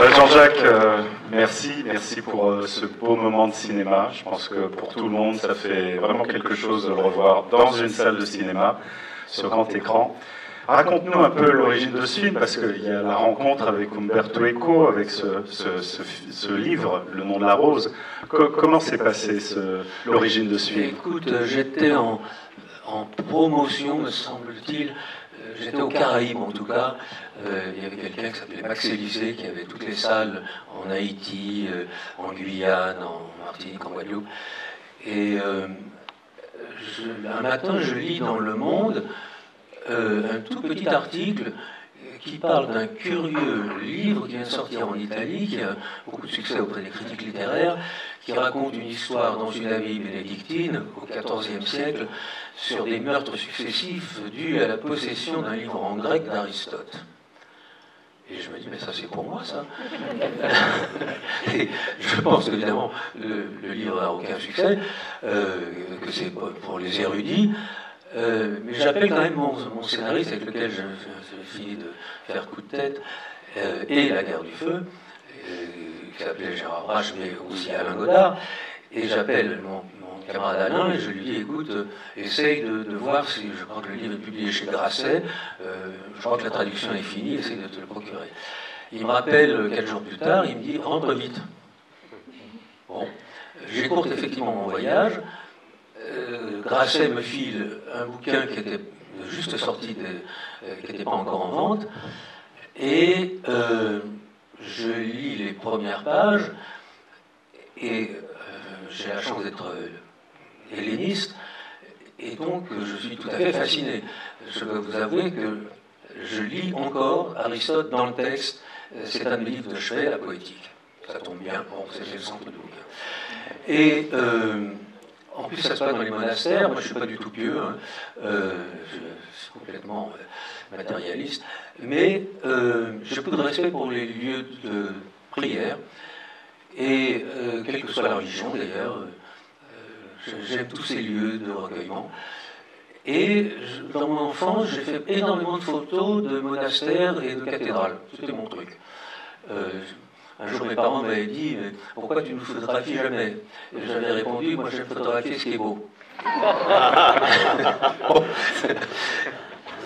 Euh, Jean-Jacques, euh, merci, merci pour euh, ce beau moment de cinéma. Je pense que pour tout le monde, ça fait vraiment quelque chose de le revoir dans une salle de cinéma, sur grand écran. Raconte-nous un peu l'origine de ce film, parce qu'il y a la rencontre avec Umberto Eco, avec ce, livre, Le nom de la rose. Co- comment s'est passé ce- l'origine de ce film? Écoute, j'étais en promotion, me semble-t-il. J'étais aux Caraïbes en tout cas. Euh, il y avait quelqu'un qui s'appelait Max Élysée qui avait toutes les salles en Haïti, euh, en Guyane, en Martinique, en Guadeloupe. Et euh, un matin, je lis dans Le Monde un tout petit article qui parle d'un curieux livre qui vient de sortir en Italie, qui a beaucoup de succès auprès des critiques littéraires, qui raconte une histoire dans une abbaye bénédictine au XIVe siècle sur des meurtres successifs dus à la possession d'un livre en grec d'Aristote. Et je me dis, mais ça c'est pour moi ça. Et je pense évidemment le, le livre n'a aucun succès, euh, que c'est pour les érudits. Euh, mais j'appelle quand même mon, scénariste avec lequel je, je- finis de faire coup de tête, euh, et La guerre du feu, qui s'appelait Gérard Brache, mais aussi Alain Godard. Et j'appelle mon camarade Alain et je lui dis écoute, euh, essaye de, voir si je crois que le livre est publié chez Grasset, euh, je crois que la traduction est finie, essaye de te le procurer. Il me rappelle quelques jours plus tard, il me dit rentre vite. Bon, j'écourte effectivement mon voyage. Euh, Grasset me file un bouquin qui était juste sorti, qui n'était pas encore en vente, et je lis les premières pages, et j'ai la chance d'être helléniste, et donc je suis tout à fait fasciné. Je dois vous avouer que je lis encore Aristote dans le texte, c'est un livres de chevet, la poétique. Ça tombe bien, bon, c'est le centre du bouquin. Et euh, en plus, ça se passe dans les monastères. Moi, je ne suis pas du tout pieux. hein. Euh, je suis complètement euh, matérialiste. Mais euh, j'ai beaucoup de respect pour les lieux de prière. Et quelle que soit la religion, d'ailleurs, j'aime tous ces lieux de recueillement. Et dans mon enfance, j'ai fait énormément de photos de monastères et de cathédrales. C'était mon truc. Euh, un jour, mes parents m'avaient dit Mais Pourquoi tu ne photographies jamais? Et j'avais répondu Moi, j'aime photographier ce qui est beau. Bon, ça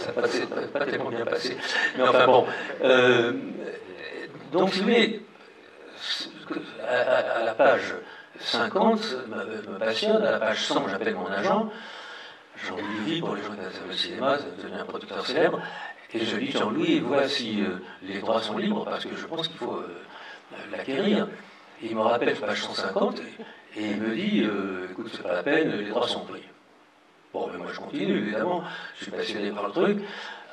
n'a pas, pas- pas tellement bien passé. Mais enfin bon. Euh, donc, si vous voulez, à, à- à la page 50 me, me passionne, à la page 100, j'appelle mon agent. Jean-Louis pour les gens qui cinéma, c'est devenu un producteur célèbre. Et je dis Jean-Louis, voici euh, les droits sont libres parce que je pense qu'il faut euh, l'acquérir. Il me rappelle page 150 et, il me dit euh, écoute, c'est pas la peine, les droits sont pris. Bon, mais moi je continue, évidemment, je suis passionné par le truc.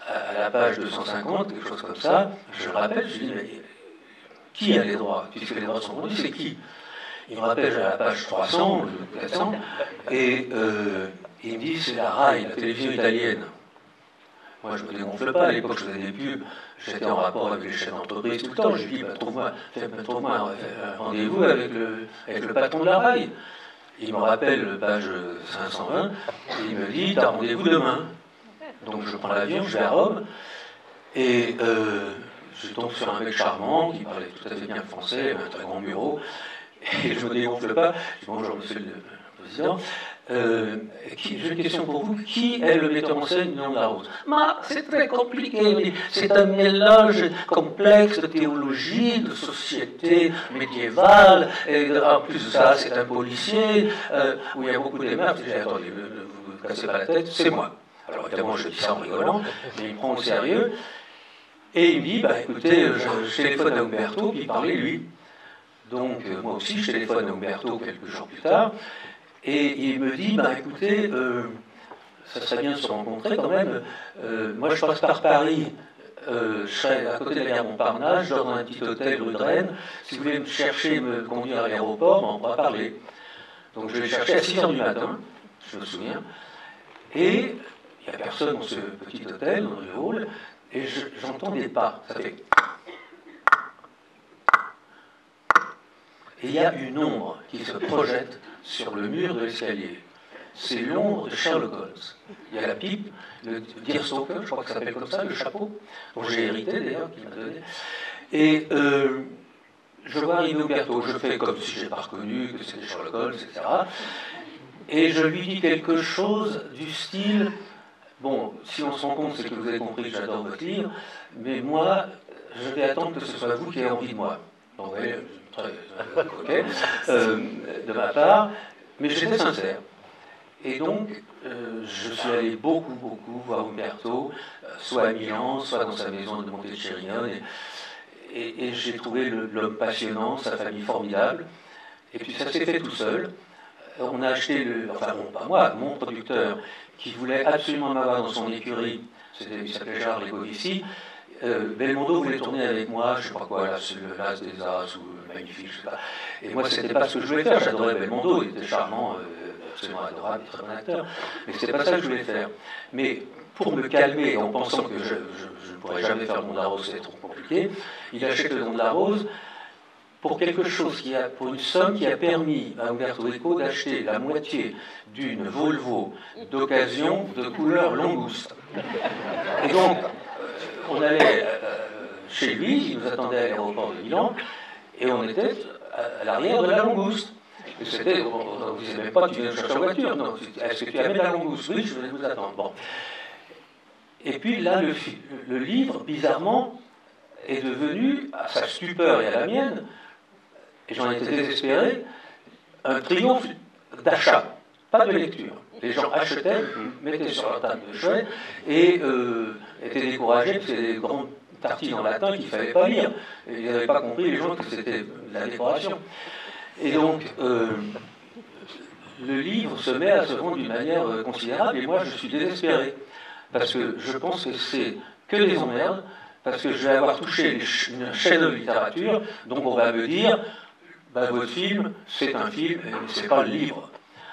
À, la page 250, quelque chose comme ça, je le rappelle, je dis mais qui a les droits? Puisque les droits sont vendus, c'est qui? Il me rappelle à la page 300, ou 400, et euh, il me dit c'est la RAI, la télévision italienne. Moi, je me dégonfle pas. À l'époque, je faisais des pubs. J'étais en rapport avec les chaînes d'entreprise tout le temps. Je lui dis, bah, trouve-moi un, rendez-vous avec le, avec le patron de la RAI. Il me rappelle, page 520, et il me dit, t'as rendez-vous demain. Donc, je prends l'avion, je vais à Rome, et euh, je tombe sur un mec charmant qui parlait tout à fait bien français, un très grand bureau, et je me dégonfle pas. Je dis, bonjour, monsieur le président. Euh, J'ai une question pour vous. Qui est le metteur en scène de la rose? C'est très compliqué. C'est un mélange complexe de théologie, de société médiévale. Et en plus de ça, c'est un policier euh, où il y a beaucoup de meurtres. J'ai attendez, ne ne vous cassez pas la tête, c'est moi. Alors évidemment, je dis ça en rigolant, mais il me prend au sérieux. Et il me dit, bah, écoutez, je, je téléphone à Umberto, puis il parlait lui. Donc euh, moi aussi, je téléphone à Umberto quelques jours plus tard. Et il me dit, bah écoutez, euh, ça serait bien de se rencontrer quand même. Euh, moi, je passe par Paris. Euh, je serai à côté de la gare Montparnasse, je dors dans un petit hôtel rue de Rennes. Si vous voulez me chercher, me conduire à l'aéroport, ben, on pourra parler. Donc je vais chercher à 6 h du matin, je me souviens. Et il n'y a personne dans ce petit hôtel, dans le hall, et je- j'entends des pas. Ça fait. Et il y a une ombre qui se projette sur le mur de l'escalier. C'est l'ombre de Sherlock Holmes. Il y a la pipe, le Deerstalker, je crois que ça s'appelle comme ça, le chapeau, dont j'ai hérité d'ailleurs, qu'il m'a donné. Et euh, je vois arriver Umberto, je fais comme si je n'ai pas reconnu que c'était Sherlock Holmes, etc. Et je lui dis quelque chose du style Bon, si on se rend compte, c'est que vous avez compris que j'adore votre livre, mais moi, je vais attendre que ce soit vous qui ayez envie de moi. Donc, très, euh, euh, de ma part, mais j'étais sincère. Et donc, euh, je suis allé beaucoup, beaucoup voir Umberto, soit à Milan, soit dans sa maison de Montecerino, et, et, et j'ai trouvé l'homme passionnant, sa famille formidable. Et puis ça s'est fait tout seul. On a acheté, le, enfin bon, pas moi, mon producteur, qui voulait absolument m'avoir dans son écurie, il s'appelait Charles Legovici. Euh, Belmondo voulait tourner avec moi, je sais pas quoi, là, le Las des As ou Magnifique, je sais pas. Et moi, c'était pas ce que je voulais faire. J'adorais Belmondo, il était charmant, euh, absolument adorable, très bon acteur. Mais c'était pas ça que je voulais faire. Mais pour me calmer en pensant que je, ne pourrais jamais faire le Don de la Rose, c'est trop compliqué, il achète le Don de la Rose pour quelque chose qui a, pour une somme qui a permis à Umberto Eco d'acheter la moitié d'une Volvo d'occasion de couleur langouste. Et donc, on allait euh, chez lui, il nous attendait à l'aéroport de Milan, et on était à l'arrière de la langouste. Et c'était, on ne disait même pas, tu viens chercher la voiture, est-ce que tu amènes la langouste? Oui, je vais vous attendre. Bon. Et puis là, le, livre, bizarrement, est devenu, à sa stupeur et à la mienne, et j'en étais désespéré, un triomphe d'achat, pas de lecture. Les gens achetaient, mettaient sur leur table de chevet et euh, étaient découragés parce que des grandes tartines en latin qu'il ne fallait pas lire. Et ils n'avaient pas compris, les gens, que c'était la décoration. Et donc, euh, le livre se met à se vendre d'une manière euh, considérable et moi, je suis désespéré. Parce que je pense que c'est que des emmerdes, parce que je vais avoir touché une chaîne de littérature, donc on va me dire bah, votre film, c'est un film, mais c'est pas le livre.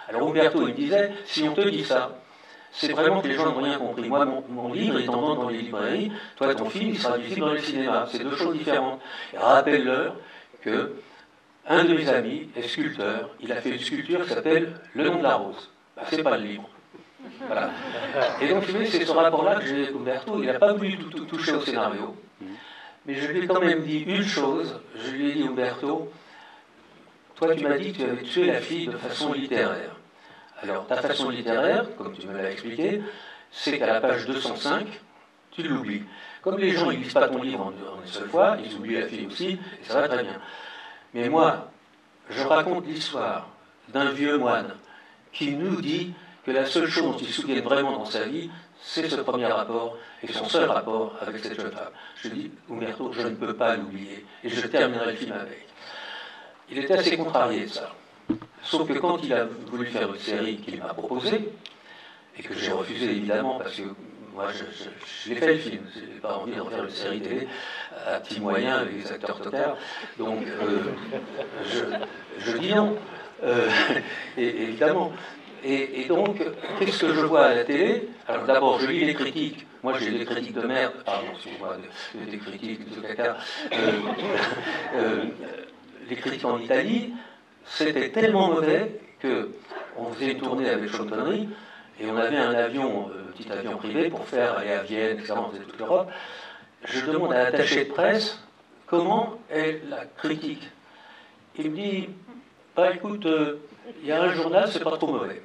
Alors Umberto, il me disait, si on te dit ça, c'est vraiment que les gens n'ont rien compris. Moi, mon, livre est en vente dans les librairies, toi, ton film, il sera visible dans les cinémas. C'est deux choses différentes. rappelle-leur que un de mes amis est sculpteur, il a fait une sculpture qui s'appelle Le nom de la rose. Bah, c'est pas le livre. Voilà. Et donc, c'est ce rapport-là que j'ai avec Umberto. Il n'a pas voulu tout, toucher au scénario. Mais je lui ai quand même dit une chose. Je lui ai dit, Umberto, toi, tu m'as dit que tu avais tué la fille de façon littéraire. Alors, ta façon littéraire, comme tu me l'as expliqué, c'est qu'à la page 205, tu l'oublies. Comme les gens ne lisent pas ton livre en, une seule fois, ils oublient la fille aussi, et ça va très bien. Mais moi, je raconte l'histoire d'un vieux moine qui nous dit que la seule chose dont il se souvient vraiment dans sa vie, c'est ce premier rapport et son seul rapport avec cette jeune femme. Je dis, Umberto, je ne peux pas l'oublier, et je terminerai le film avec. Il était assez contrarié de ça. Sauf que quand il a voulu faire une série qu'il m'a proposée, et que j'ai refusé évidemment parce que moi je, l'ai fait le film, je n'ai pas envie de refaire une série télé à petits moyens avec des acteurs tocards, donc euh, je, dis non, euh, évidemment. Et, donc, qu'est-ce que je vois à la télé? Alors d'abord, je lis les critiques. Moi, j'ai des critiques de merde, pardon, excusez-moi, des critiques de caca. Euh, les critiques en Italie, c'était tellement mauvais que on faisait une tournée avec Sean Connery et on avait un avion, euh, petit avion privé pour faire aller à Vienne, etc. On faisait toute l'Europe. Je demande à l'attaché de presse comment est la critique? Il me dit, bah écoute, euh, il y a un journal, c'est pas trop mauvais.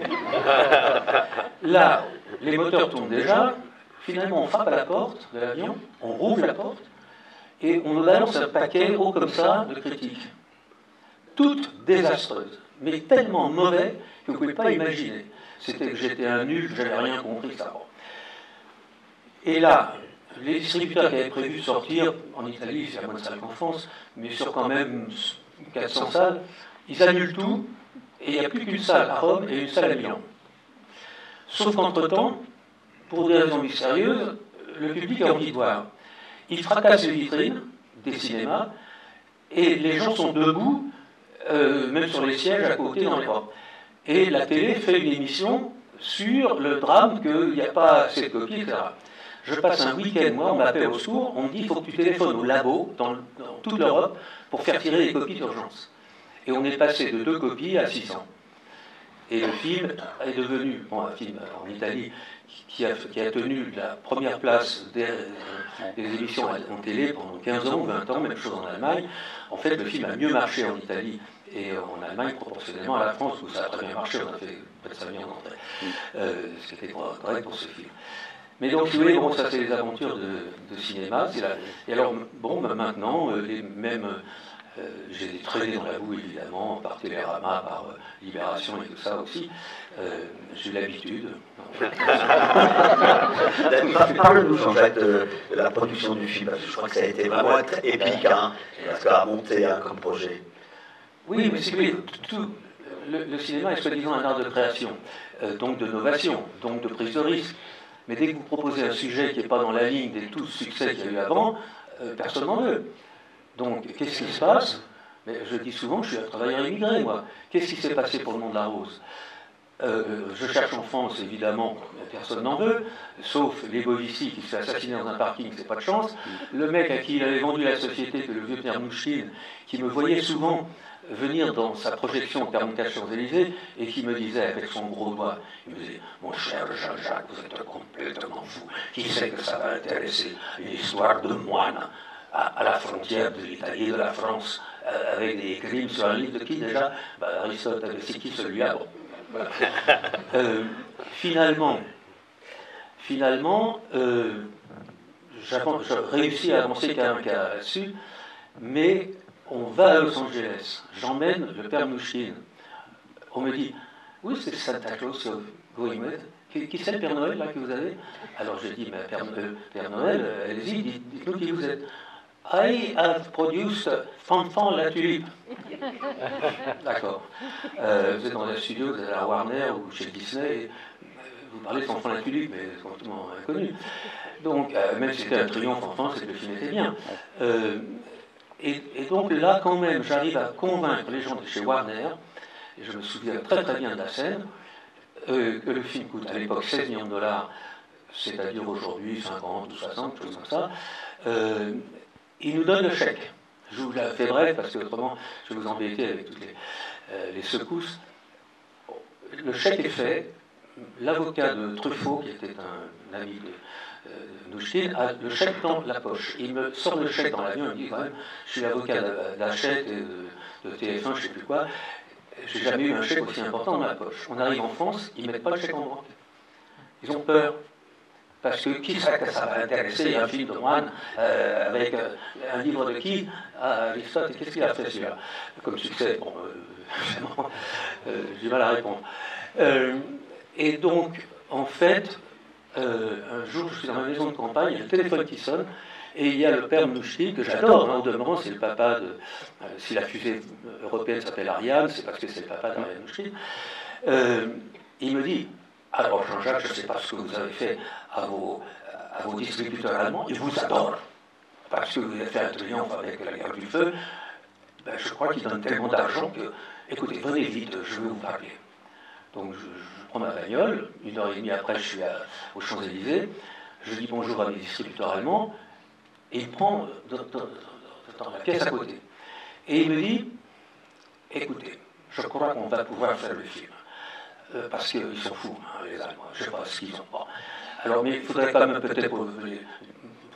Là, les moteurs tournent déjà. Finalement, on frappe à la porte de l'avion, on rouvre la porte, et on nous balance un paquet haut comme ça de critiques. Toutes désastreuses, mais tellement mauvais que vous ne pouvez pas imaginer. C'était que j'étais un nul, que j'avais rien compris, ça. Et là, les distributeurs qui avaient prévu sortir en Italie, c'est à moins de salles qu'en France, mais sur quand même 400 salles, ils annulent tout, et il n'y a plus qu'une salle à Rome et une salle à Milan. Sauf qu'entre-temps, pour des raisons mystérieuses, le public a envie de voir. Il fracasse les vitrines des cinémas et les gens sont debout, euh, même sur les sièges à côté dans les. Et la télé fait une émission sur le drame qu'il n'y a pas assez de copies, etc. Je passe un week-end, moi, on m'appelle au secours, on me dit il faut que tu téléphones au labo dans, toute l'Europe pour faire tirer les copies d'urgence. Et on est passé de deux copies à 600. Et le film est devenu, bon, un film en Italie qui a, qui a, tenu la première place des, des, émissions en télé pendant 15 ans ou 20 ans, même chose en Allemagne. En fait, le film a mieux marché en Italie et en Allemagne proportionnellement à la France, où ça a très bien marché, on a fait ça bien en entrée. Euh, C'était correct pour ce film. Mais donc, si vous voulez, bon, ça c'est les aventures de, de cinéma. La... Et alors, bon, bah, maintenant, euh, les mêmes. Euh, j'ai traîné dans la boue, évidemment, par Télérama, par euh, Libération et tout ça aussi. Euh, j'ai l'habitude. Parle-nous, Jean-Jacques, de, de, la production du film, parce que je crois que ça a été vraiment très épique, hein, parce qu'à monter hein, comme projet. Oui, mais c'est tout, le, le, cinéma est soi-disant un art de création, euh, donc de novation, donc de prise de risque. Mais dès que vous proposez un sujet qui n'est pas dans la ligne des tous succès qu'il y a eu avant, euh, personne n'en veut. Donc, qu'est-ce qui se passe Mais Je dis souvent je suis un travailleur immigré, moi. Qu'est-ce qui s'est passé pour le monde de la rose euh, Je cherche en France, évidemment, personne n'en veut, sauf les Bovici qui se fait assassiner dans un parking, c'est pas de chance. Le mec à qui il avait vendu la société, que le vieux Pierre Mouchkine, qui me voyait souvent venir dans sa projection Terminal Champs-Élysées et qui me disait avec son gros doigt, il me disait, mon cher Jean-Jacques, vous êtes complètement fou. Qui sait que ça va intéresser une histoire de moine? À, à la frontière de l'Italie et de la France, euh, avec des crimes sur un livre de qui déjà? Bah, Aristote, c'est qui celui-là bon, voilà. euh, Finalement, finalement, euh, j'ai réussi à avancer quand même là-dessus, mais on va à Los Angeles, j'emmène le père Mouchine. On me dit, oui, c'est Santa Claus going with. Qui, qui c'est le Père Noël là que vous avez? Alors j'ai dit, mais Père, euh, Père Noël, allez-y, dites-nous qui vous êtes. I have produced Fanfan la tulipe. D'accord. Euh, vous êtes dans un studio, vous êtes à la Warner ou chez Disney, vous parlez de Fanfan la tulipe, mais c'est complètement inconnu. Donc, euh, même si c'était un triomphe France, c'est que le film était bien. Euh, et, donc là, quand même, j'arrive à convaincre les gens de chez Warner, et je me souviens très très bien de la scène, que le film coûte à l'époque 16 millions de dollars, c'est-à-dire aujourd'hui 50 ou 60, choses comme ça. Euh, il nous donne le chèque. Je vous la fais bref parce que autrement je vais vous embêter avec toutes les, euh, les secousses. Le chèque est fait. L'avocat de Truffaut, qui était un, ami de, Nouchkine a le chèque dans la poche. Il me sort le chèque dans l'avion, il me dit quand même, je suis avocat d'Hachette et de, de, TF1, je ne sais plus quoi, j'ai jamais eu un chèque aussi important dans ma poche. On arrive en France, ils ne mettent pas le chèque en banque. Ils ont peur. Parce que qui sait que ça va intéresser un film de moine euh, avec euh, un livre de qui Aristote, qu'est-ce qu'il a fait celui-là? Comme succès, bon, euh, j'ai mal à répondre. et donc, en fait, euh, un jour, je suis dans ma maison de campagne, il y a le téléphone qui sonne, et il y a le père Mouchki, que j'adore, hein, demeurant, c'est le papa de. Euh, si la fusée européenne s'appelle Ariane, c'est parce que c'est le papa d'Ariane Mouchki. Euh, il me dit Alors, Jean-Jacques, je ne sais pas ce que vous avez fait à vos, distributeurs allemands, ils vous adorent, parce que vous avez fait un triomphe avec la guerre du feu. Ben, je crois qu'ils donnent tellement d'argent que, écoutez, venez vite, je vais vous parler. Donc, je, prends ma bagnole, une heure et demie après, je suis aux Champs-Élysées, je dis bonjour à mes distributeurs allemands, et il prend dans, dans, la pièce à côté. Et il me dit, écoutez, je crois qu'on va pouvoir faire le film. Euh, parce qu'ils sont fous, hein, les Allemands. Je ne sais pas ce qu'ils ont pas. Alors, mais il faudrait quand même peut-être pour les,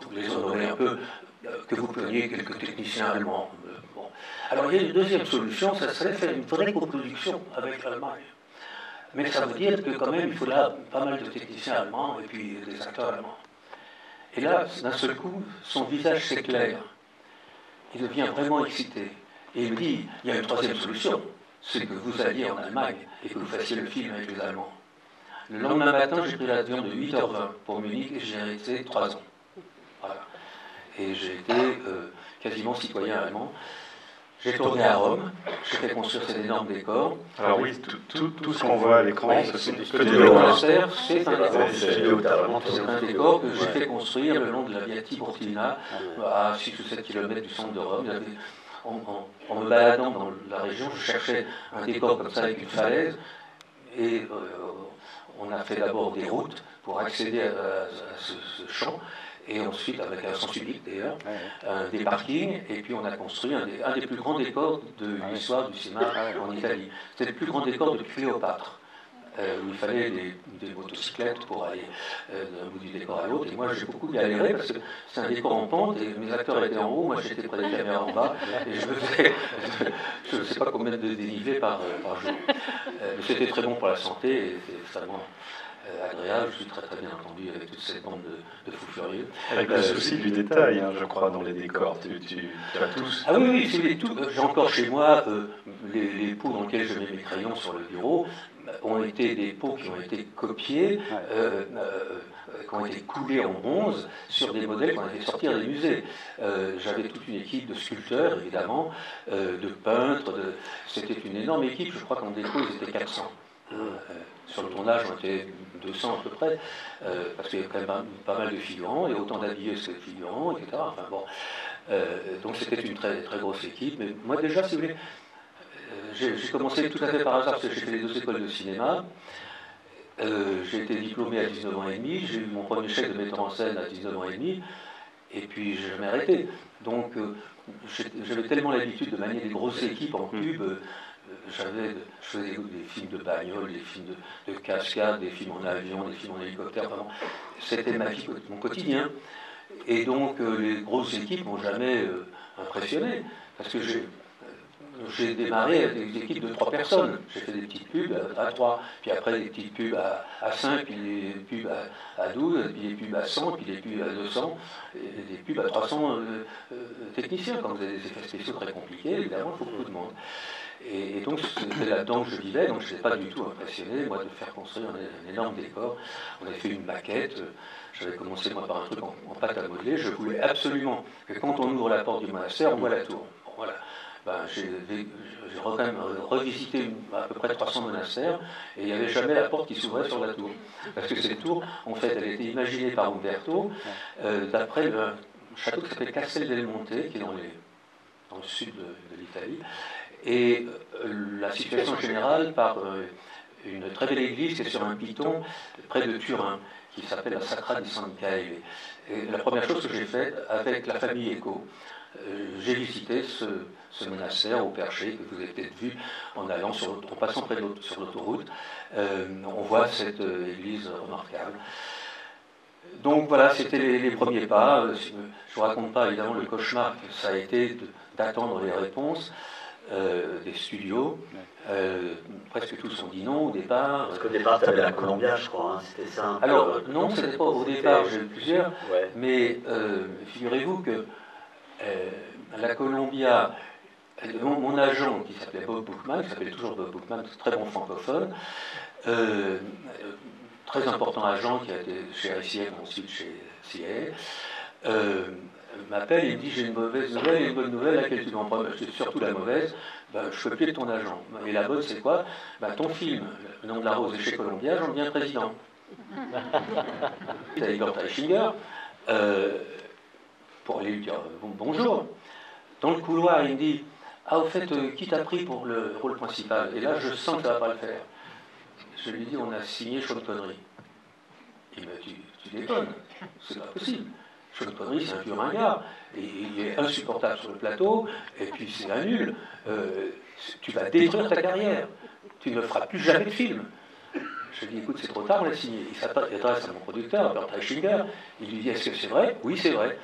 pour les honorer un peu, euh, que vous preniez quelques techniciens allemands. Euh, bon. Alors, il y a une deuxième solution, ça serait faire une vraie coproduction avec l'Allemagne. Mais ça veut dire que quand même, il faudra pas mal de techniciens allemands et puis des acteurs allemands. Et là, d'un seul coup, son visage s'éclaire. Il devient vraiment excité. Et il me dit, il y a une troisième solution, c'est que vous alliez en Allemagne et que vous fassiez le film avec les Allemands. Le lendemain matin, j'ai pris l'avion de 8h20 pour Munich et j'ai resté 3 ans. Voilà. Et j'ai été euh, quasiment citoyen allemand. J'ai tourné à Rome, j'ai fait construire ces énormes décors. Alors oui, tout, tout, tout ce qu'on voit à l'écran, c'est monastère, c'est un décor. C'est un décor que j'ai fait construire le long de la Via Tiburtina, à 6 ou 7 km du centre de Rome. En, en, en, me baladant dans la région, je cherchais un décor comme ça avec une falaise, et euh, on a fait d'abord des routes pour accéder à, à ce, ce champ et ensuite avec un sens public d'ailleurs, euh, des parkings, et puis on a construit un des, un des plus grands décors de l'histoire du cinéma en Italie. C'était le plus grand décor de Cléopâtre. Euh, où il fallait des, des motocyclettes pour aller euh, d'un bout du décor à l'autre. Et moi, j'ai beaucoup galéré parce que c'est un décor en pente et mes acteurs étaient en haut, moi j'étais près des caméras en bas et je me faisais, je ne sais pas combien de dénivelé par, euh, par jour. Euh, mais c'était très bon pour la santé et c'était extrêmement euh, agréable. Je suis très très bien entendu avec toute cette bande de, de fous furieux. Avec le Euh, souci du détail, hein, je crois, dans les décors. Tu, tu- tu as tous. Ah oui, oui. J'ai encore chez moi euh, les, les pots dans lesquels je mets mes crayons sur le bureau euh, ont été des pots qui ont été copiés, euh, euh, qui ont été coulés en bronze sur des modèles qu'on a fait sortir des musées. Euh, J'avais toute une équipe de sculpteurs, évidemment, euh, de peintres. de- C'était une énorme équipe. Je crois qu'en déco, ils étaient 400. Euh, sur le tournage, on était 200 à peu près, parce qu'il y avait quand même pas, mal de figurants, et autant d'habillés que de figurants, etc. Enfin bon, donc c'était une très, très grosse équipe. Mais moi déjà, si vous voulez, j'ai commencé tout à fait par hasard, parce que j'ai fait les deux écoles de cinéma. Euh, j'ai été diplômé à 19 ans et demi, j'ai eu mon premier chèque de metteur en scène à 19 ans et demi, et puis je jamais arrêté. Donc euh, j'ai- j'avais tellement l'habitude de manier des grosses équipes en pub, euh, j'avais, je faisais des films de bagnole, des films de, de cascade, des films en avion, des films en hélicoptère, vraiment, c'était ma vie, mon quotidien. Et donc les grosses équipes m'ont jamais impressionné, parce que j'ai j'ai démarré avec des équipes de trois personnes. J'ai fait des petites pubs à, trois, puis après des petites pubs à, à 5, puis des pubs à, à 12, puis des pubs à 100, puis des pubs à 200, et des pubs à 300 euh, euh, techniciens. Quand vous avez des effets spéciaux très compliqués, évidemment, il faut beaucoup de monde. Et, donc c'était là-dedans que je vivais, donc je n'étais pas du tout impressionné, moi, de faire construire un, énorme décor. On avait fait une maquette, j'avais commencé moi par un truc en, pâte à modeler, je voulais absolument que quand on ouvre la porte du monastère, on voit la tour. Voilà. Ben, j'ai quand même revisité à peu près 300 monastères et il n'y avait jamais la porte qui s'ouvrait sur la tour. Parce que cette tour, en fait, elle a été imaginée par Umberto euh, d'après le château qui s'appelle Castel del Monte, qui est dans, les- dans le sud de, l'Italie. Et euh, la situation générale par euh, une très belle église qui est sur un piton près de Turin, qui s'appelle la Sacra di San Michele. Et la première chose que j'ai faite avec la famille Eco, j'ai visité ce, ce monastère au Perché, que vous avez peut-être vu en allant sur, en passant près de sur l'autoroute. Euh, on voit cette euh, église remarquable. Donc voilà, c'était les, les premiers pas. Euh, Je ne vous raconte pas évidemment le cauchemar que ça a été d'attendre les réponses euh, des studios. Euh, presque tous ont dit non au départ. Parce qu'au départ, tu avais la Columbia, je crois, hein, c'était ça. Alors, non, c'était pas au départ, j'ai eu plusieurs, Ouais. mais euh, figurez-vous que euh, la Columbia, mon, mon agent qui s'appelait Bob Bookman, qui s'appelait toujours Bob Bookman, très bon francophone, euh, euh, très important agent qui a été chez RCF, ensuite chez CIA, euh, m'appelle et me dit j'ai une mauvaise nouvelle et une bonne nouvelle, laquelle tu m'en prends C'est surtout la mauvaise, ben, je fais plus de ton agent. Et la bonne c'est quoi? Ben, Ton film, Le nom de la rose est chez Columbia, j'en deviens président. T'as Igor Teichinger, euh, pour aller lui dire bon- bonjour. Dans le couloir, il me dit Ah, au fait, euh, qui t'a pris pour le rôle principal Et là, je sens que ça va pas le faire. Je lui dis On a signé Sean Connery. Il me dit Tu déconnes, c'est pas possible. Sean Connery, c'est un vieux ringard. Et il est insupportable sur le plateau, et puis c'est un nul. Euh, tu vas détruire ta carrière. Tu ne feras plus jamais de film. Je lui dis, écoute, c'est trop tard, on l'a signé. Il s'adresse à mon producteur, Bert. Il lui dit, est-ce que c'est vrai? Oui, c'est vrai.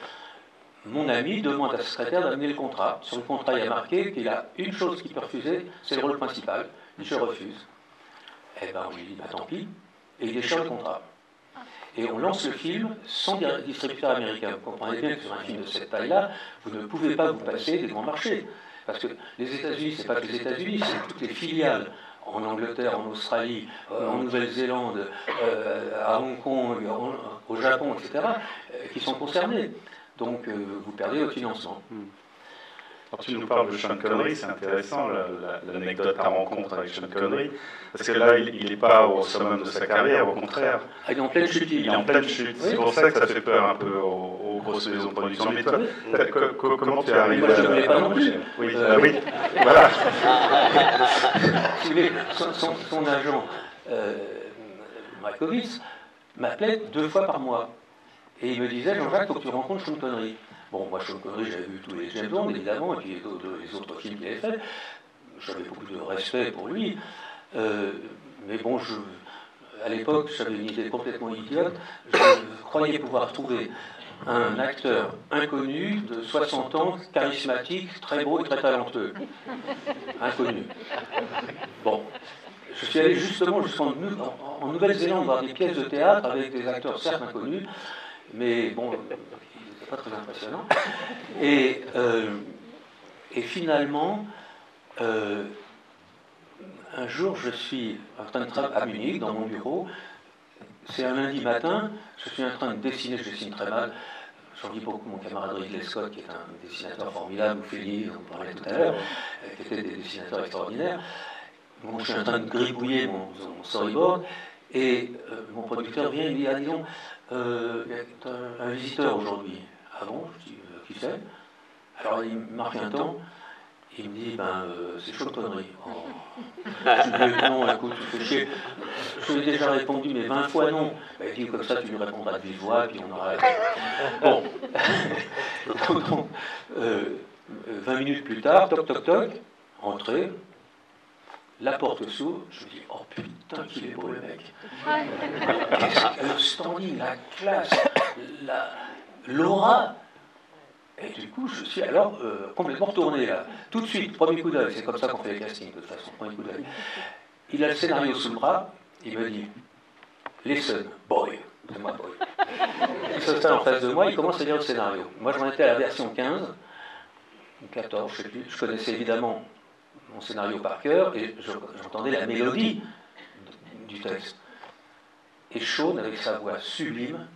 Mon ami demande à sa secrétaire d'amener le contrat. Sur le contrat, il a marqué qu'il a une chose qu'il peut refuser, c'est le rôle principal. Je refuse. Eh bien, on lui dit, bah, tant pis. Et il déchire le contrat. Et on lance le film sans di- distributeur américain. Vous comprenez bien que sur un film de cette taille-là, vous ne pouvez pas vous passer des grands marchés. Parce que les États-Unis, c'est pas que les États-Unis, c'est toutes les filiales en Angleterre, en Australie, euh, en Nouvelle-Zélande, euh, à Hong Kong, au Japon, etc., euh, qui sont concernées. Donc euh, vous perdez votre financement. Quand tu nous parles de Sean Connery, c'est intéressant la- la- l'anecdote, ta rencontre avec Sean Connery, parce que là, il n'est pas au summum de sa carrière, au contraire. Ah, il est en pleine chute. Il est en pleine chute. C'est pour ça que ça fait peur un peu aux, aux grosses maisons de production. Mais toi, t'as- co- co- comment tu es arrivé Moi, je à ne voulais pas non plus. Oui, Euh, oui, voilà. Son, son- son agent, euh, m'appelait deux fois par mois. Et il me disait, Jean-Jacques, faut que tu rencontres Sean Connery. Bon, moi, Sean Connery, j'avais vu tous les James Bond, évidemment, et puis les autres, films qu'il avait fait. J'avais beaucoup de respect pour lui. Euh, mais bon, à l'époque, j'avais une idée complètement idiote. Je croyais pouvoir trouver un acteur inconnu de 60 ans, charismatique, très beau et très talentueux. Inconnu. Bon. Je suis allé justement jusqu'en en Nouvelle-Zélande voir des pièces de théâtre avec des acteurs certes inconnus, mais bon, c'était pas très impressionnant. Et, euh, finalement, euh, un jour, je suis en train de travailler à Munich, dans mon bureau. C'est un lundi matin, je suis en train de dessiner, je dessine très mal. J'en dis beaucoup mon camarade Ridley Scott, qui est un dessinateur formidable, ou Félix, on parlait tout à l'heure, qui était des dessinateurs extraordinaires. Je suis en train de gribouiller mon, storyboard, et euh, mon producteur vient et me dit Ah, disons, euh, il y a un, visiteur aujourd'hui. Ah bon? Je dis euh, Qui c'est? Alors il marque un temps. Il me dit, ben, euh, c'est chaud connerie. Oh. Je lui dis, non, écoute, tu fais chier. Je lui ai déjà répondu, mais 20 fois non. Ben, il dit, comme ça, tu lui répondras de vive voix, puis on aura. Bon. Donc, euh, 20 minutes plus tard, toc, toc, toc, entrée. La porte s'ouvre, je me dis, oh putain, qu'il est beau le mec. Qu'est-ce que le standing, la classe, l'aura. Et du coup, je suis alors euh, complètement retourné là. Tout de suite, premier coup d'œil, c'est comme ça qu'on fait les castings de toute façon, premier coup d'œil. Il a le scénario sous le bras, il me dit Listen, boy. C'est moi, boy. Il s'installe en face de moi, il commence à lire le scénario. Moi, j'en étais à la version 15, 14, je sais plus. Je connaissais évidemment mon scénario par cœur et j'entendais la mélodie du texte. Et Sean, avec sa voix sublime,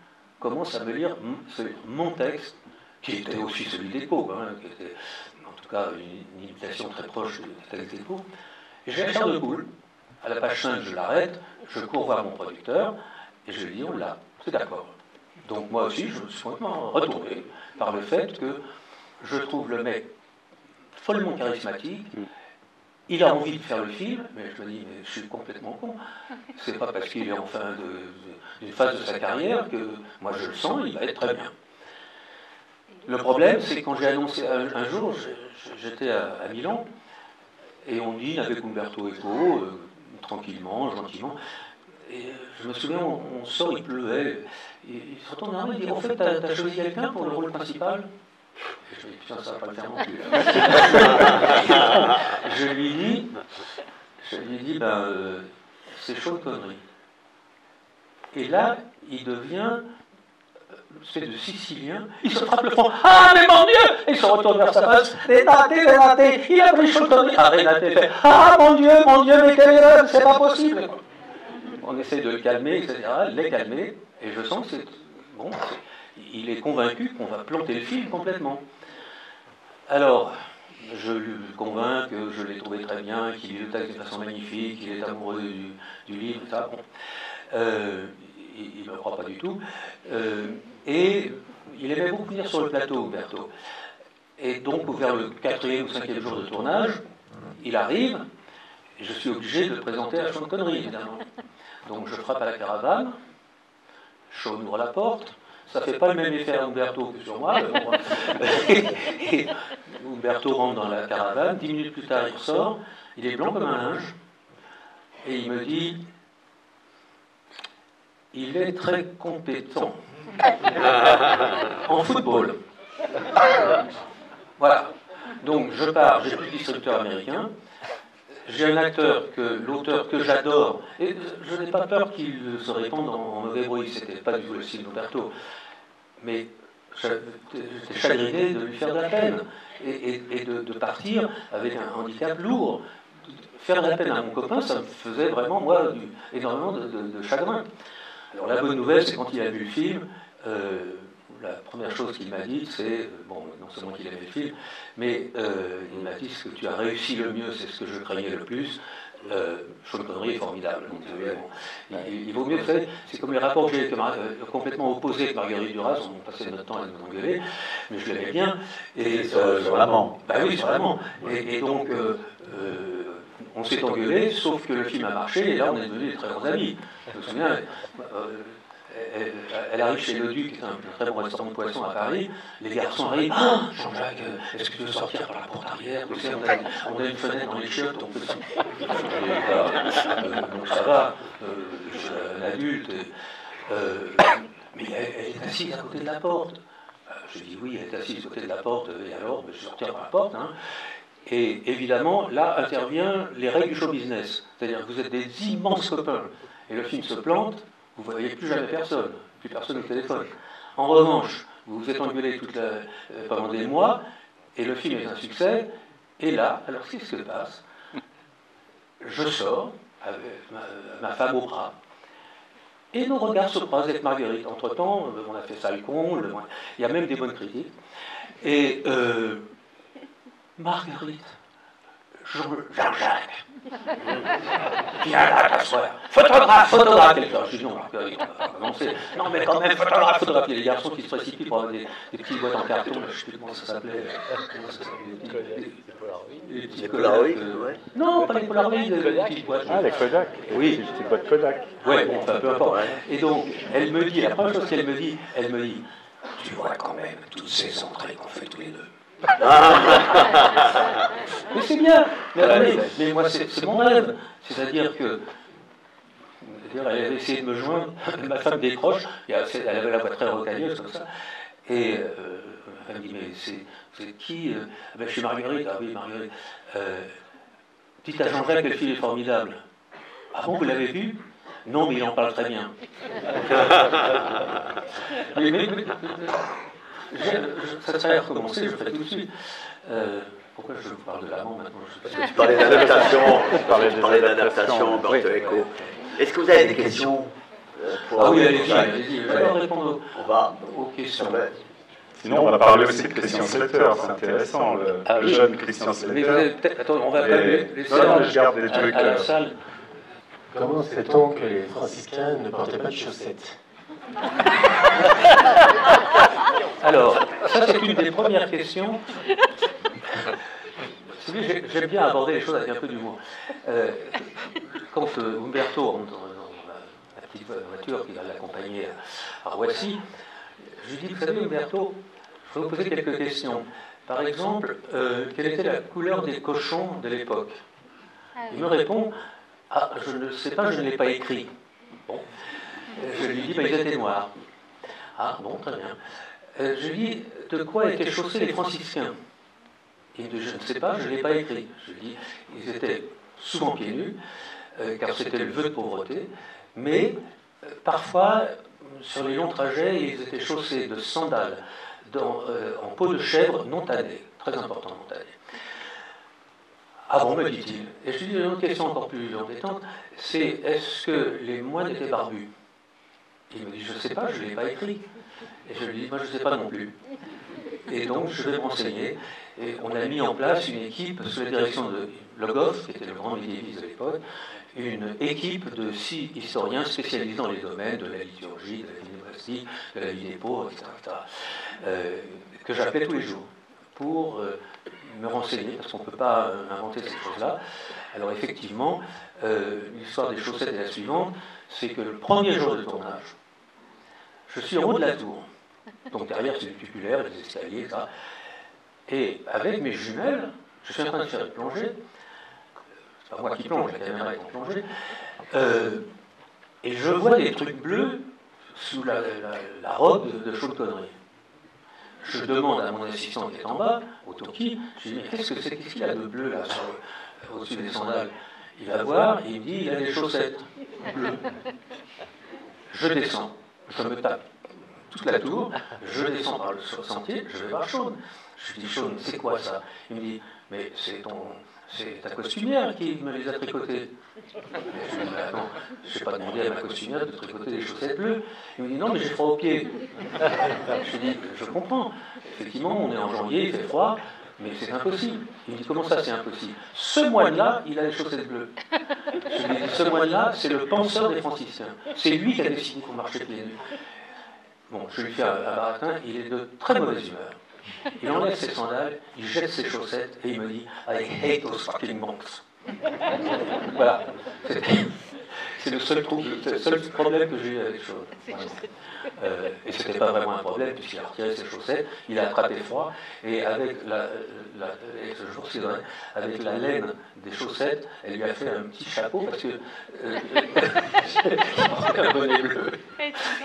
commence à me lire mon texte qui était aussi celui d'Echo, hein, qui était en tout cas une, imitation très proche du texte d'Echo. Et j'ai la chair de poule. À la page 5, je l'arrête, je cours voir mon producteur, et je lui dis, on l'a, c'est d'accord. Donc moi aussi, je me suis complètement retourné par le fait que je trouve le mec follement charismatique, il a envie de faire le film, mais je me dis, mais je suis complètement con. C'est pas parce qu'il est en fin d'une phase de sa carrière que moi je le sens, il va être très bien. Le problème, c'est quand j'ai annoncé un, jour, j'étais à, Milan, et on dit avec Umberto Eco, euh, tranquillement, gentiment, et je me souviens, on, sort, il pleuvait, il se retourne et dit En fait, t'as choisi quelqu'un pour le rôle principal? et je lui dis Putain, ça va pas le faire non plus. je lui dis Je lui dis Ben, euh, c'est chaud de connerie. Et là, il devient c'est de Sicilien, il se frappe le front. Ah, mais mon Dieu Et il se retourne vers sa face. Renate, Renate, il a pris Chautonnerie. Ah, Renate fait Ah, mon Dieu, mon Dieu, mais quelle erreur, c'est pas possible. On essaie de le calmer, etc., les calmer, et je sens que c'est. Bon, il est convaincu qu'on va planter le film complètement. Alors, je lui convainc que je l'ai trouvé très bien, qu'il lit le texte de façon magnifique, qu'il est amoureux du, livre, ça. Bon. Euh, il ne me croit pas du tout. Euh, et il aimait beaucoup venir sur le plateau, Umberto. Et donc, vers le quatrième ou cinquième jour de tournage, il arrive, et je suis obligé de le présenter à Sean Connery, évidemment. Donc, je frappe à la caravane, Sean ouvre la porte, ça ne fait pas le même effet à Umberto que sur moi. Umberto rentre dans la caravane, dix minutes plus tard, il ressort, il est blanc comme un linge, et il me dit il est très compétent en football. Voilà. Donc je pars, j'ai plus de américain. J'ai un acteur que l'auteur que j'adore, et je n'ai pas peur qu'il se réponde en mauvais bruit, c'était pas du tout le style d'Umberto, mais j'étais chagriné de lui faire de la peine et, de, partir avec un handicap lourd. Faire de la peine à mon copain, ça me faisait vraiment, moi, énormément de chagrin. Alors la bonne nouvelle, c'est quand il a vu le film, euh, la première chose qu'il m'a dit, c'est, euh, bon, non seulement qu'il a vu le film, mais euh, il m'a dit ce que tu as réussi le mieux, c'est ce que je craignais le plus. Euh, Sean Connery est formidable. il, vaut mieux, c'est comme les rapports que j'ai complètement opposés avec Marguerite Duras, on passait notre temps à nous engueuler, mais je l'aimais bien. Et, sur l'amant. Bah oui, sur l'amant. Et, et, donc, on s'est engueulé, sauf que le film a marché, et là on est devenus des très bons amis. Je me souviens, elle, arrive chez le Duc, qui est un très bon restaurant de poisson à Paris, les garçons arrivent, ah, Jean-Jacques, est-ce que tu veux sortir par la porte arrière? On, a, une fenêtre dans les chiottes, on peut sortir. Euh, donc ça va. Euh, je suis un adulte. euh, mais elle, elle est assise à côté de la porte. Je dis oui, elle est assise à côté de la porte, et alors ben, je sortir par la porte. hein. Et évidemment, là intervient les règles du show business. C'est-à-dire que vous êtes des immenses copains, et le film se plante, vous ne voyez plus jamais personne, plus personne au téléphone. En revanche, vous vous êtes toute la- euh, pendant des mois, et le film est un succès, et là, alors qu'est-ce qui se passe? Je sors avec ma, ma femme au bras, et nos regards se croisent avec Marguerite. Entre-temps, on a fait ça le con, le- il y a même des bonnes critiques. Et euh, Marguerite, Jean- Jean-Jacques, viens là t'asseoir. Photographe, photographe. quelqu'un. Je dis non, Marguerite, on va pas commencer. Non, mais quand même, photographe, photographe. Il y a des garçons qui se précipitent pour avoir des, des petites boîtes en carton. Je ne sais plus comment ça s'appelait. Comment ça s'appelait? Les les Les Kodak, Polaroid, euh, ouais. Non, pas les Polaroid, les petites boîtes. Ah, les Kodak Oui. C'est une petite boîte Kodak. Ouais, bon, enfin, peu importe. Et donc, elle me dit, la première chose qu'elle me dit, elle me dit, tu vois quand même toutes ces entrées qu'on fait tous les deux. Mais c'est bien, mais, mais moi c'est mon rêve. C'est-à-dire que, elle avait essayé de me joindre, ma femme décroche, et elle elle avait la voix très rocagneuse comme ça, et euh, elle me dit, mais c'est qui euh Ah ben, Je suis Marguerite, ah oui, Marguerite. Euh, dites à Jean-Jacques que le film est formidable. Ah bon, vous l'avez vu? Non, mais il en parle très bien. mais, mais- ça serait à recommencer, je ferai tout de suite. Euh, pourquoi je vous parle de l'amant maintenant? Je sais pas. Tu parlais d'adaptation, tu parlais d'adaptation. Eco. Est-ce que vous avez des questions? euh, pour Ah oui, allez-y, allez-y. Je vais répondre On va. aux, aux questions. Sinon, on va parler aussi de Christian Slater, c'est intéressant, le, Ah le oui. jeune Christian Mais Slater. peut-être. Attends, on va pas laisser Non, mais je garde des trucs, à la euh, salle. Comment sait-on que les franciscains ne portaient pas de chaussettes? Alors, ça c'est une des premières questions. J'aime bien aborder les choses avec un peu d'humour. Euh, quand euh, Umberto rentre dans, dans la, la petite voiture qui va l'accompagner à, à Roissy, je lui dis, vous savez Umberto, je vais vous poser quelques questions. Par exemple, euh, quelle était la couleur des cochons de l'époque? Il me répond, ah, je ne sais pas, je ne l'ai pas écrit. Bon. Je lui dis, bah, ils étaient noirs. Ah, bon, très bien. Euh, je lui dis, de quoi étaient chaussés les franciscains? Il me dit, je ne sais pas, je ne l'ai pas écrit. Je lui dis, ils étaient souvent pieds nus, euh, car c'était le vœu de pauvreté, mais euh, parfois, sur les longs trajets, ils étaient chaussés de sandales en peau de chèvre non tannée, très important non tannée. Ah bon, me dit-il. Et je lui dis une autre question encore plus embêtante, c'est est-ce que les moines étaient barbus? Il me dit, je ne sais pas, je ne l'ai pas écrit. Et je lui dis, moi je ne sais pas non plus. Et donc je vais me renseigner. Et on a mis en place une équipe sous la direction de Logov, qui était le grand médiéviste de l'époque, une équipe de six historiens spécialisés dans les domaines de la liturgie, de la vie de la vie des pauvres, etc. etc., euh, que j'appelais tous les jours pour euh, me renseigner, parce qu'on ne peut pas euh, inventer ces choses-là. Alors effectivement, euh, l'histoire des chaussettes est la suivante, c'est que le premier jour de tournage, je suis en haut de la tour. Donc derrière, c'est des tubulaires, des escaliers, etc. Et avec mes jumelles, je suis en train de faire une plongée. C'est pas moi qui plonge, la caméra est en plongée. Euh, et je vois des trucs bleus sous la, robe de, de. Je demande à mon assistant qui est en bas, au Toki, je lui dis, qu'est-ce que c'est Qu'est-ce qu'il y a de bleu là au-dessus des sandales Il va voir, il me dit, il a des chaussettes bleues. Je descends, je me tape toute la tour, je descends par le sentier, je vais voir Sean. Je lui dis, Sean, c'est quoi ça? Il me dit, mais c'est ton. C'est ta costumière qui me les a tricotés. Je lui dis, mais attends, je n'ai pas demandé à ma costumière de tricoter des chaussettes bleues. Il me dit, non, mais j'ai froid aux pieds. Je lui dis, je comprends. Effectivement, on est en janvier, il fait froid, mais c'est impossible. Il me dit, comment ça c'est impossible? Ce moine-là, il a les chaussettes bleues. Je lui dis, ce moine-là, c'est le penseur des franciscains. C'est lui qui a décidé qu'on marchait pieds nus. Bon, je lui fais un baratin, il est de très mauvaise humeur. Il enlève ses sandales, il jette ses chaussettes et il me dit I hate those fucking monks. voilà. C'est le seul, trou- le seul problème que j'ai eu avec. Vraiment. Euh, et ce n'était pas vraiment un problème, puisqu'il a retiré ses chaussettes, il a attrapé froid, et avec la, la, et ce jour, c'est vrai, avec la laine des chaussettes, elle lui a fait un petit chapeau, parce que euh, un bonnet bleu.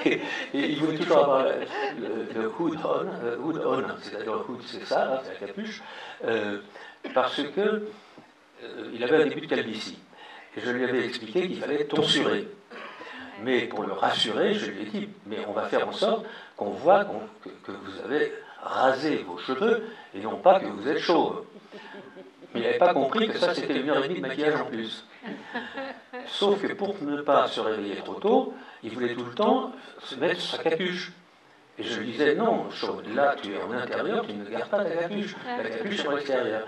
Et, et il voulait toujours avoir le, le- le hood on, euh, hood on, c'est-à-dire le hood, c'est ça, là, c'est la capuche, euh, parce que euh, il avait un début de calvitie. Et je lui avais expliqué qu'il fallait tonsurer. Mais pour le rassurer, je lui ai dit, mais on va faire en sorte qu'on voit que, vous avez rasé vos cheveux et non pas que vous êtes chauve. Mais il n'avait pas compris que ça, c'était une heure de maquillage en plus. Sauf que pour ne pas se réveiller trop tôt, il voulait tout le temps se mettre sa capuche. Et je lui disais, non, Chauve, là, tu es en intérieur, tu ne gardes pas ta capuche. La capuche sur l'extérieur.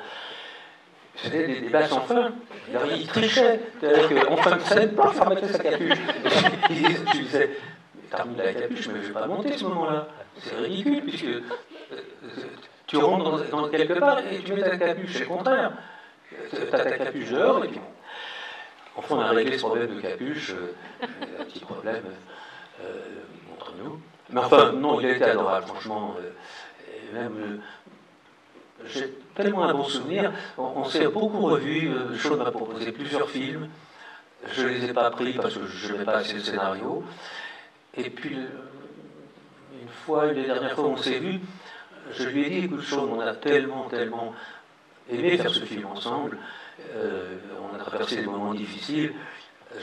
C'était des débats sans fin. Alors, il trichait. C'est-à-dire qu'en fin de scène, plaf, il remettait sa capuche. Et il disait- je lui disais, t'as remis la capuche, mais je ne vais pas monter ce moment-là. C'est ridicule, puisque euh, tu rentres dans, dans quelque part et tu mets ta capuche. C'est le contraire. Tu as ta capuche dehors et puis bon. Enfin, on a réglé ce problème de capuche. euh, un petit problème euh, entre nous. Mais enfin, non, il a été adorable, franchement. euh, et même, euh, j'ai tellement un bon souvenir. On, s'est beaucoup revus. Euh, Sean m'a proposé plusieurs films. Je ne les ai pas pris parce que je n'avais pas assez de scénario. Et puis, euh, une fois, une des dernières fois on s'est vus, je lui ai dit, écoute Sean, on a tellement, tellement aimé faire ce film ensemble. Euh, on a traversé des moments difficiles.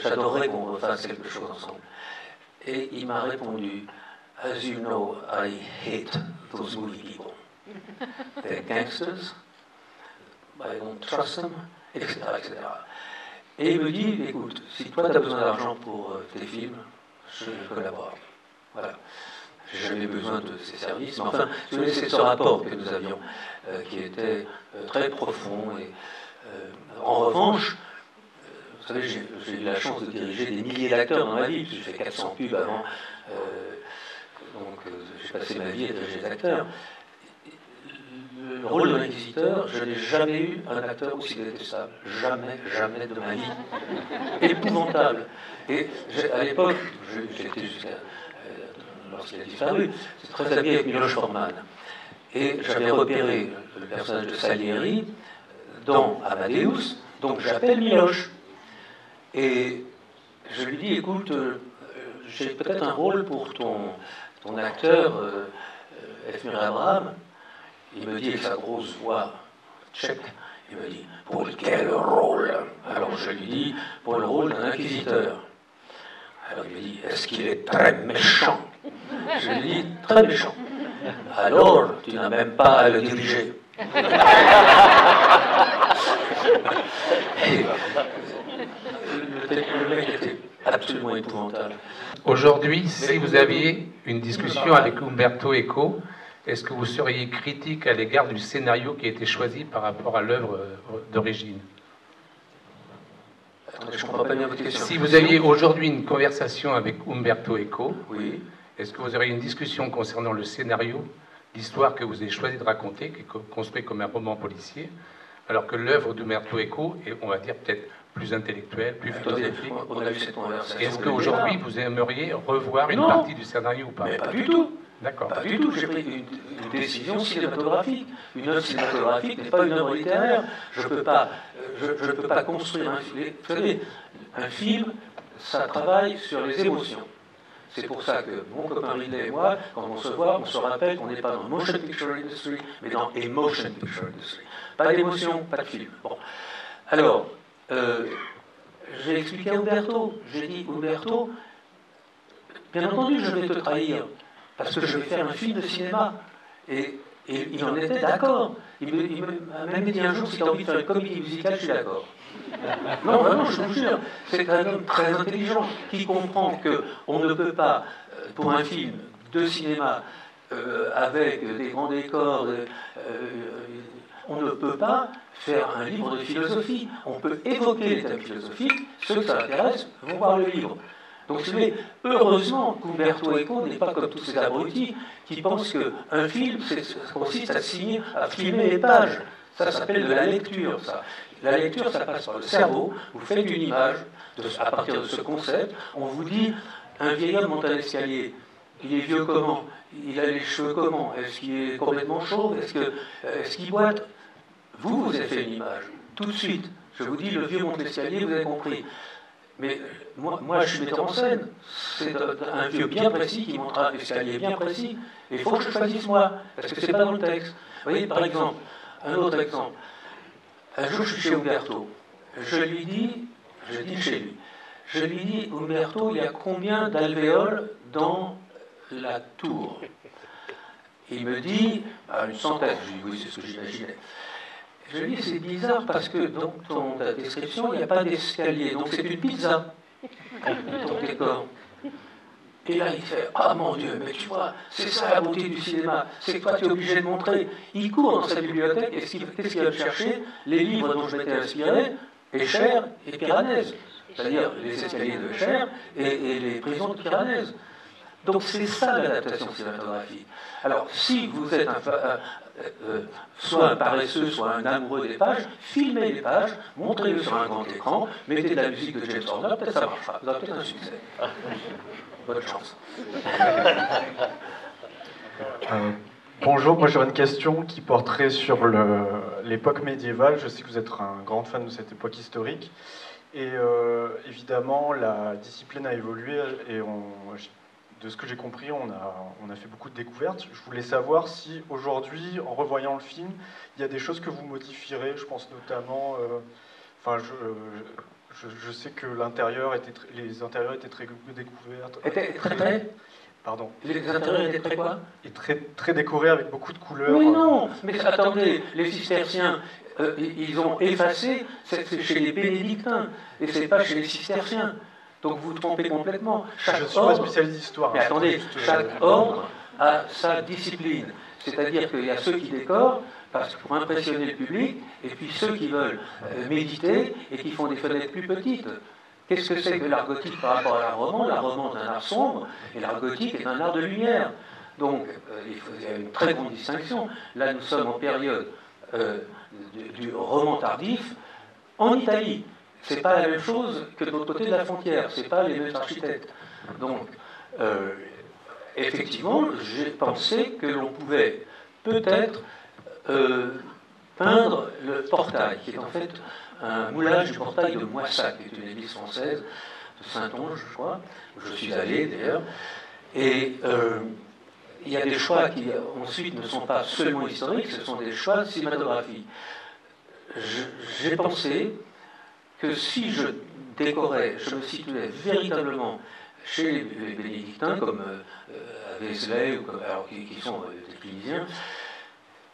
J'adorerais qu'on refasse quelque chose ensemble. Et il m'a répondu, As you know, I hate those movie. They're gangsters, I don't trust them, etc. etc. Et il me dit, écoute, si toi tu as besoin d'argent pour euh, tes films, je collabore. Voilà. J'ai jamais besoin de ces services, mais enfin, c'est ce rapport que nous avions, euh, qui était euh, très profond. Et, en revanche, vous savez, j'ai eu la chance de diriger des milliers d'acteurs dans ma vie, j'ai fait 400 pubs avant. donc, j'ai passé ma vie à diriger des acteurs. Je n'ai jamais eu un acteur aussi détestable. Jamais, jamais de ma vie. Épouvantable. Et à l'époque, j'étais jusqu'à. euh, Lorsqu'il a disparu, très ami avec Miloš Forman. Et j'avais repéré le personnage de Salieri dans Amadeus, donc j'appelle Miloš. Et je lui dis écoute, euh, j'ai peut-être un rôle pour ton, ton acteur, euh, Efmir Abraham. Il me dit avec sa grosse voix tchèque, il me dit Pour quel rôle? Alors je lui dis Pour le rôle d'un inquisiteur. Alors il me dit Est-ce qu'il est très méchant? Je lui dis Très méchant. Alors tu n'as même pas à le diriger. Le mec était absolument épouvantable. Aujourd'hui, si vous aviez une discussion avec Umberto Eco, est-ce que vous seriez critique à l'égard du scénario qui a été choisi par rapport à l'œuvre euh, d'origine? Attendez, je comprends pas bien votre question. Si vous aviez aujourd'hui une conversation avec Umberto Eco, Oui. est-ce que vous auriez une discussion concernant le scénario, l'histoire que vous avez choisi de raconter, qui est co- construit comme un roman policier, alors que l'œuvre d'Umberto Eco est, on va dire, peut-être plus intellectuelle, plus philosophique? on a vu cette conversation. Est-ce qu'aujourd'hui, vous aimeriez revoir une Non. partie du scénario ou pas? Mais pas du tout. D'accord. Pas du tout. J'ai pris une, une décision cinématographique. Une œuvre cinématographique n'est pas une œuvre littéraire. Je ne peux pas, je, je peux pas construire un film. Vous savez, un film, ça travaille sur les émotions. C'est pour ça que mon copain Ridley et moi, quand on se voit, on se rappelle qu'on n'est pas dans motion picture industry, mais dans emotion picture industry. Pas d'émotion, pas de film. Bon. Alors, euh, j'ai expliqué à Umberto. J'ai dit, Umberto, bien entendu, je vais te trahir, parce que je vais faire un film de cinéma. Et, et il en était d'accord. Il m'a même dit un jour, si tu as envie de faire une comédie musicale, je suis d'accord. Non, vraiment, je vous jure, c'est un homme très intelligent qui comprend qu'on ne peut pas, euh, pour un film de cinéma, euh, avec des grands décors, euh, on ne peut pas faire un livre de philosophie. On peut évoquer les thèmes philosophiques, ceux que ça intéresse vont voir le livre. Donc, si vous voulez, heureusement qu'Umberto Eco n'est pas comme tous ces abrutis qui pensent qu'un film, ça consiste à signer, à filmer les pages. Ça s'appelle de la lecture, ça. La lecture, ça passe par le cerveau. Vous faites une image à partir de ce concept. On vous dit un vieil homme monte un escalier. Il est vieux comment? Il a les cheveux comment? Est-ce qu'il est complètement chauve? Est-ce qu'il est boite? Vous, vous avez fait une image. Tout de suite. Je vous dis, le vieux monte l'escalier, vous avez compris. Mais moi, moi, je suis metteur en scène. C'est un vieux bien précis qui montre un escalier bien précis. Et il faut que je choisisse moi, parce que ce n'est pas dans le texte. Vous voyez, par exemple, un autre exemple. Un jour, je suis chez Umberto. Je lui dis, je dis chez lui, je lui dis, Umberto, il y a combien d'alvéoles dans la tour? Il me dit, ah, une centaine. Je dis, oui, c'est ce que j'imaginais. Je lui dis, c'est bizarre parce que dans ton description, il n'y a pas d'escalier, donc c'est une pizza, décor. Et là, il fait Ah mon Dieu, mais tu vois, c'est ça la beauté du cinéma, c'est que toi tu es obligé de montrer. Il court dans sa bibliothèque, et qu'est-ce qu'il va chercher? Les livres dont je m'étais inspiré, Cher et Piranèse, c'est-à-dire les escaliers de Cher et, les prisons de Piranèse. Donc c'est ça l'adaptation cinématographique. Alors si vous êtes un, euh, euh, soit un paresseux, soit un amoureux des pages, filmez les pages, montrez-le sur un grand écran, mettez de la musique de James Horner, peut-être ça marchera, vous aurez peut-être un succès. Bonne chance. Euh, bonjour, moi j'aurais une question qui porterait sur l'époque médiévale. Je sais que vous êtes un grand fan de cette époque historique. Et euh, évidemment, la discipline a évolué et de ce que j'ai compris, on a, on a fait beaucoup de découvertes. Je voulais savoir si aujourd'hui, en revoyant le film, il y a des choses que vous modifierez. Je pense notamment, euh, enfin, je, je, sais que l'intérieur était les intérieurs étaient très découverts. Était très, très Pardon. Les intérieurs étaient très quoi Et très, très décorés avec beaucoup de couleurs. Oui, non, mais attendez, les cisterciens, euh, ils ont effacé, c'est chez les bénédictins, et c'est pas chez les cisterciens. Donc vous vous trompez complètement. Chaque je suis pas spécialiste d'histoire. Mais attendez, chaque euh, ordre a sa discipline. C'est-à-dire qu'il y a ceux qui décorent, parce pour impressionner le public, et puis ceux qui veulent euh, méditer et qui font des fenêtres plus petites. Qu'est-ce que c'est que l'art gothique par rapport à l'art roman? L'art roman est un art sombre, et l'art gothique est un art de lumière. Donc euh, il, y a une très grande distinction. Là, nous sommes en période euh, du, roman tardif en Italie. Ce n'est pas la même chose que de l'autre côté de la frontière, ce n'est pas les mêmes architectes. Donc, effectivement, j'ai pensé que l'on pouvait peut-être euh, peindre le portail, qui est en fait un moulage du portail de Moissac, qui est une église française de Saint-Onge, je crois, où je suis allé d'ailleurs. Et euh, il y a des choix qui ensuite ne sont pas seulement historiques, ce sont des choix cinématographiques. J'ai pensé que si je décorais, je me situais véritablement chez les, bénédictins, comme euh, à Vézelay, ou alors, qui, sont des cliniciens,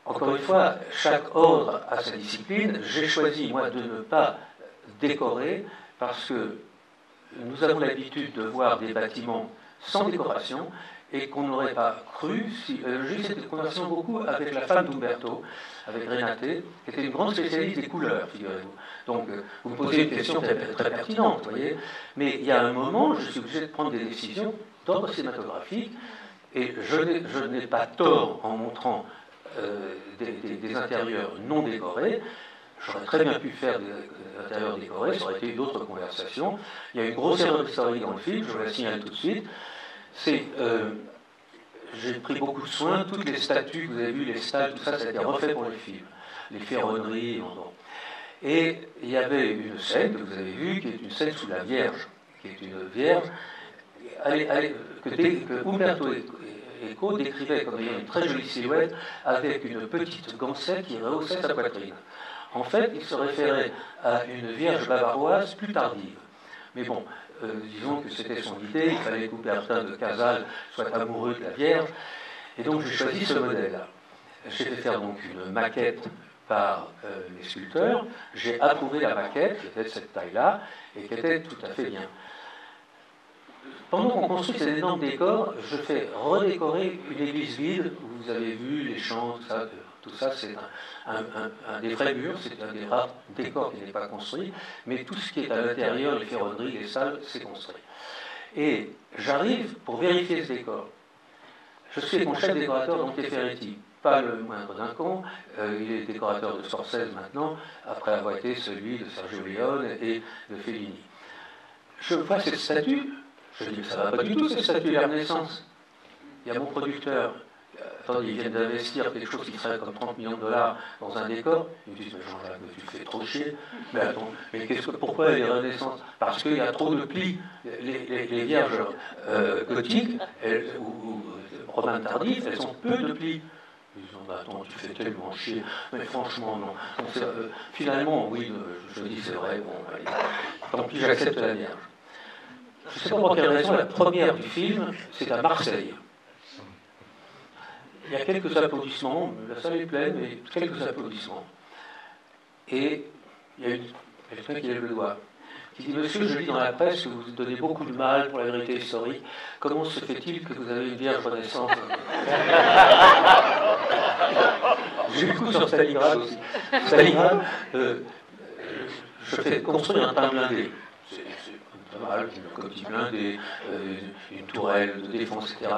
encore une fois, chaque ordre a sa discipline. J'ai choisi, moi, de ne pas décorer parce que nous avons l'habitude de voir des bâtiments sans décoration et qu'on n'aurait pas cru. Si, J'ai eu cette conversation beaucoup avec la femme d'Umberto, avec Renate, qui était une grande spécialiste des couleurs, figurez-vous. Donc, euh, vous me posez une question très, très pertinente, vous voyez. Mais il y a un moment, je suis obligé de prendre des décisions d'ordre cinématographique, et je n'ai pas tort en montrant euh, des, intérieurs non décorés. J'aurais très bien pu faire des, intérieurs décorés, ça aurait été une autre conversation. Il y a une grosse erreur historique dans le film, je vous la signale tout de suite. C'est. Euh, j'ai pris beaucoup de soin, toutes les statues que vous avez vues, les stalles, tout ça, ça a été refait pour le film. Les ferronneries, Et il y avait une scène que vous avez vue, qui est une scène sous la Vierge, qui est une Vierge que, que Umberto Eco décrivait comme ayant une très jolie silhouette avec une petite gancette qui rehaussait sa poitrine. En fait, il se référait à une vierge bavaroise plus tardive. Mais bon, euh, disons que c'était son idée, il fallait que Coubertin de Casal soit amoureux de la Vierge, et donc j'ai choisi ce modèle-là. J'ai fait faire donc une maquette par euh, les sculpteurs, j'ai approuvé la maquette qui était de cette taille-là et qui était tout à fait bien. Pendant qu'on construit ces énormes décors, je fais redécorer une église vide, où vous avez vu les champs, tout ça. Tout ça, c'est un, des vrais murs, c'est un des rares décors qui n'est pas construit, mais tout ce qui est à l'intérieur, les ferronneries, les salles, c'est construit. Et j'arrive pour vérifier ce décor. Je suis mon chef décorateur, donc Ferretti. pas le moindre d'un con. Euh, il est décorateur de Scorsese maintenant, après avoir été celui de Sergio Leone et de Fellini. Je vois cette statue, je dis, ça va pas du tout cette statue de la Renaissance. Il y a mon producteur, attendez, ils viennent d'investir quelque chose qui serait comme 30 millions de dollars dans un décor. Ils me disent, mais Jean-Jacques, tu fais trop chier. Mais attends, mais qu'est-ce que, pourquoi les Renaissances Parce qu'il y a trop de plis. Les, vierges euh, gothiques, ou, ou romanes tardives, elles ont peu de plis. Ils disent, bah, attends, tu fais tellement chier. Mais franchement, non. Euh, finalement, oui, euh, je dis, c'est vrai, bon, tant pis, j'accepte la Vierge. Je ne sais pas pour quelle raison, la première du film, c'est à Marseille. Il y a quelques applaudissements, la salle est pleine, mais quelques applaudissements. Et il y a une- quelqu'un qui lève le doigt, qui dit Monsieur, je lis dans la presse que vous donnez beaucoup de mal pour la vérité historique. Comment se fait-il que vous avez une vierge renaissance J'ai le coup sur Stalingrad aussi. Euh, je fais construire un train blindé. C'est pas mal, petit blindé, euh, une tourelle de défense, etc.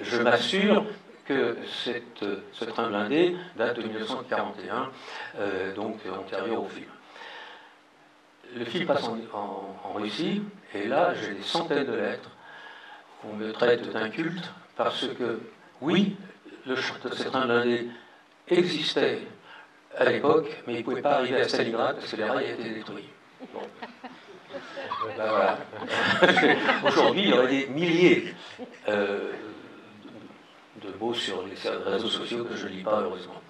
Je m'assure que cette, ce train blindé date de 1941, euh, donc antérieur au film. Le film passe en, Russie, et là, j'ai des centaines de lettres. On me traite d'inculte parce que, oui, le, ce train blindé existait à l'époque, mais il ne pouvait pas arriver à Stalingrad parce que les rails étaient détruits. Bon. Ben voilà. Aujourd'hui, il y aurait des milliers euh, de mots sur les réseaux sociaux que je ne lis pas, heureusement.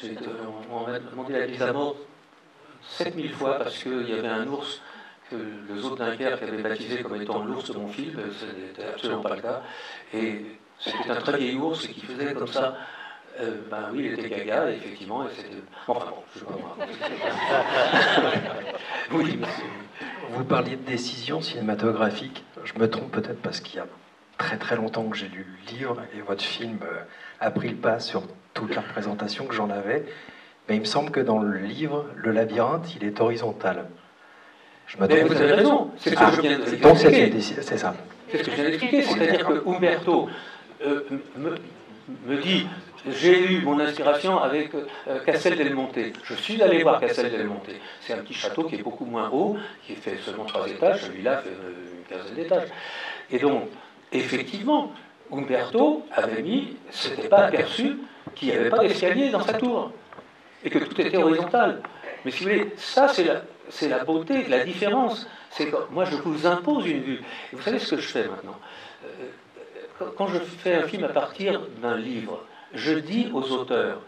J'ai été- on m'a demandé la mise à mort 7000 fois parce qu'il y avait un ours que le zoo de avait baptisé comme étant l'ours de mon film, ce n'était absolument pas le cas. Et c'était un très vieil ours qui faisait comme ça. Euh, ben oui, il était gaga, effectivement. Enfin bon, je sais pas moi. Vous parliez de décision cinématographique. Je me trompe peut-être parce qu'il y a très très longtemps que j'ai lu le livre et votre film euh, a pris le pas sur toute la représentation que j'en avais. Mais il me semble que dans le livre, le labyrinthe, il est horizontal. Je me Mais vous avez raison, c'est ce que je viens de donc c'est d'expliquer. c'est ça. C'est ce que je viens d'expliquer, c'est-à-dire que Umberto euh, me, me dit j'ai eu mon inspiration avec euh, Castel del Monte. Je suis allé voir Castel del Monte. C'est un petit château qui est beaucoup moins haut, qui fait seulement trois étages, celui-là fait euh, une quinzaine d'étages. Et donc, effectivement, Umberto avait mis, s'était pas aperçu qu'il n'y avait pas d'escalier dans sa tour et que tout était horizontal. Mais si vous voulez, ça c'est la, c'est la beauté, la différence. C'est que moi je vous impose une vue. Et vous savez ce que je fais maintenant? Euh, Quand je fais un film à partir d'un livre, je dis aux auteurs,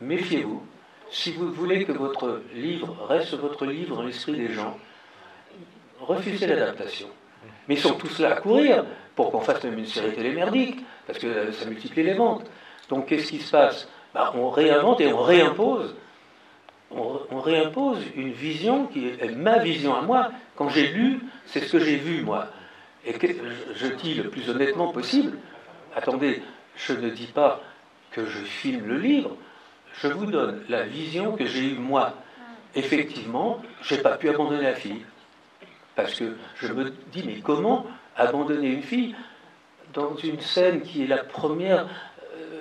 méfiez-vous, si vous voulez que votre livre reste votre livre dans l'esprit des gens, refusez l'adaptation. Mais ils sont tous là à courir pour qu'on fasse une série merdique, parce que ça multiplie les ventes. Donc qu'est-ce qui se passe? Bah, On réinvente et on réimpose. Réimpose une vision qui est ma vision à moi. Quand j'ai lu, c'est ce que j'ai vu moi. Et je dis le plus honnêtement possible, attendez, je ne dis pas que je filme le livre, je vous donne la vision que j'ai eue moi. Effectivement, je n'ai pas pu abandonner la fille. Parce que je me dis, mais comment abandonner une fille dans une scène qui est la première euh,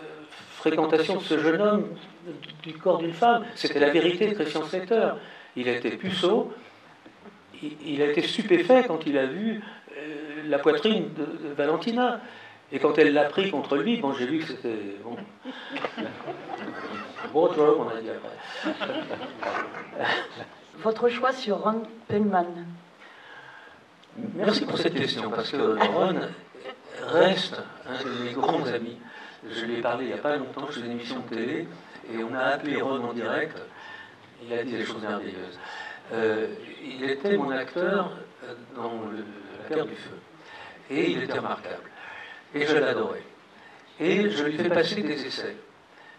fréquentation de ce jeune homme du corps d'une femme C'était la vérité de Christian Slater. Il a été puceau, il, a été stupéfait quand il a vu euh, la poitrine de, de Valentina. Et quand elle l'a pris contre lui, bon, j'ai vu que c'était. Bon. Bon, on a dit après. Votre choix sur Ron Pellman. Merci pour cette question, parce que Ron reste un de mes grands amis. Je lui ai parlé il n'y a pas longtemps, je faisais une émission de télé, et on a appelé Ron en direct. Il a dit des choses merveilleuses. Euh, il était mon acteur euh, dans le, La Terre du Feu. Et il était remarquable. Et je l'adorais. Et je lui fais passer des essais.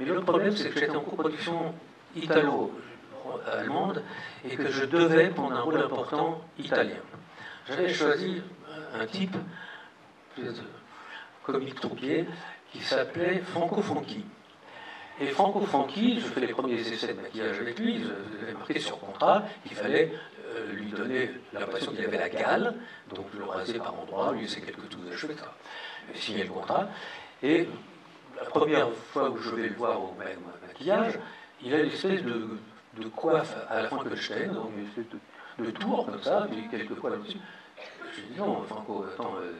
Mais le problème, c'est que j'étais en coproduction italo-allemande et que je devais prendre un rôle important italien. J'avais choisi un type, peut-être comique troupier, qui s'appelait Franco Franchi. Et Franco Franchi, je fais les premiers essais de maquillage avec lui, je l'avais marqué sur contrat qu'il fallait euh, lui donner l'impression qu'il avait la gale, donc le raser par endroits, lui laisser quelques tours de cheveux, etc. Signer le contrat. Et la première fois où je vais le voir au maquillage, il a une espèce de, de coiffe à la Frankenstein, donc une espèce de, de tour comme ça, puis quelquefois là-dessus. Je dis non, Franco, attends, euh,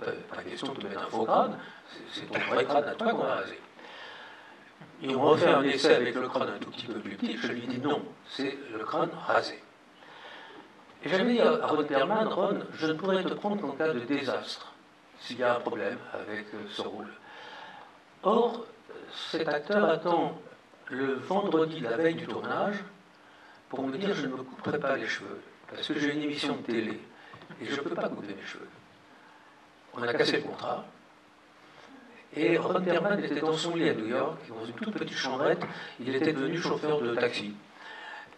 il n'est pas, question de te mettre un faux crâne, c'est ton vrai crâne à toi qu'on va raser. Et on refait un essai avec le crâne un tout petit peu plus petit, je lui dis non, c'est le crâne rasé. Et j'avais dit à Ron Perlman, Ron, je ne pourrais te prendre qu'en cas de désastre, s'il y a un problème avec euh, ce rôle. Or, cet acteur attend le vendredi, la veille du tournage, pour me dire je ne me couperai pas les cheveux, parce que j'ai une émission de télé, et je ne peux pas couper mes cheveux. On a cassé le contrat, et Ron Perlman était dans son lit à New York, dans une toute petite chambrette, il était devenu chauffeur de taxi.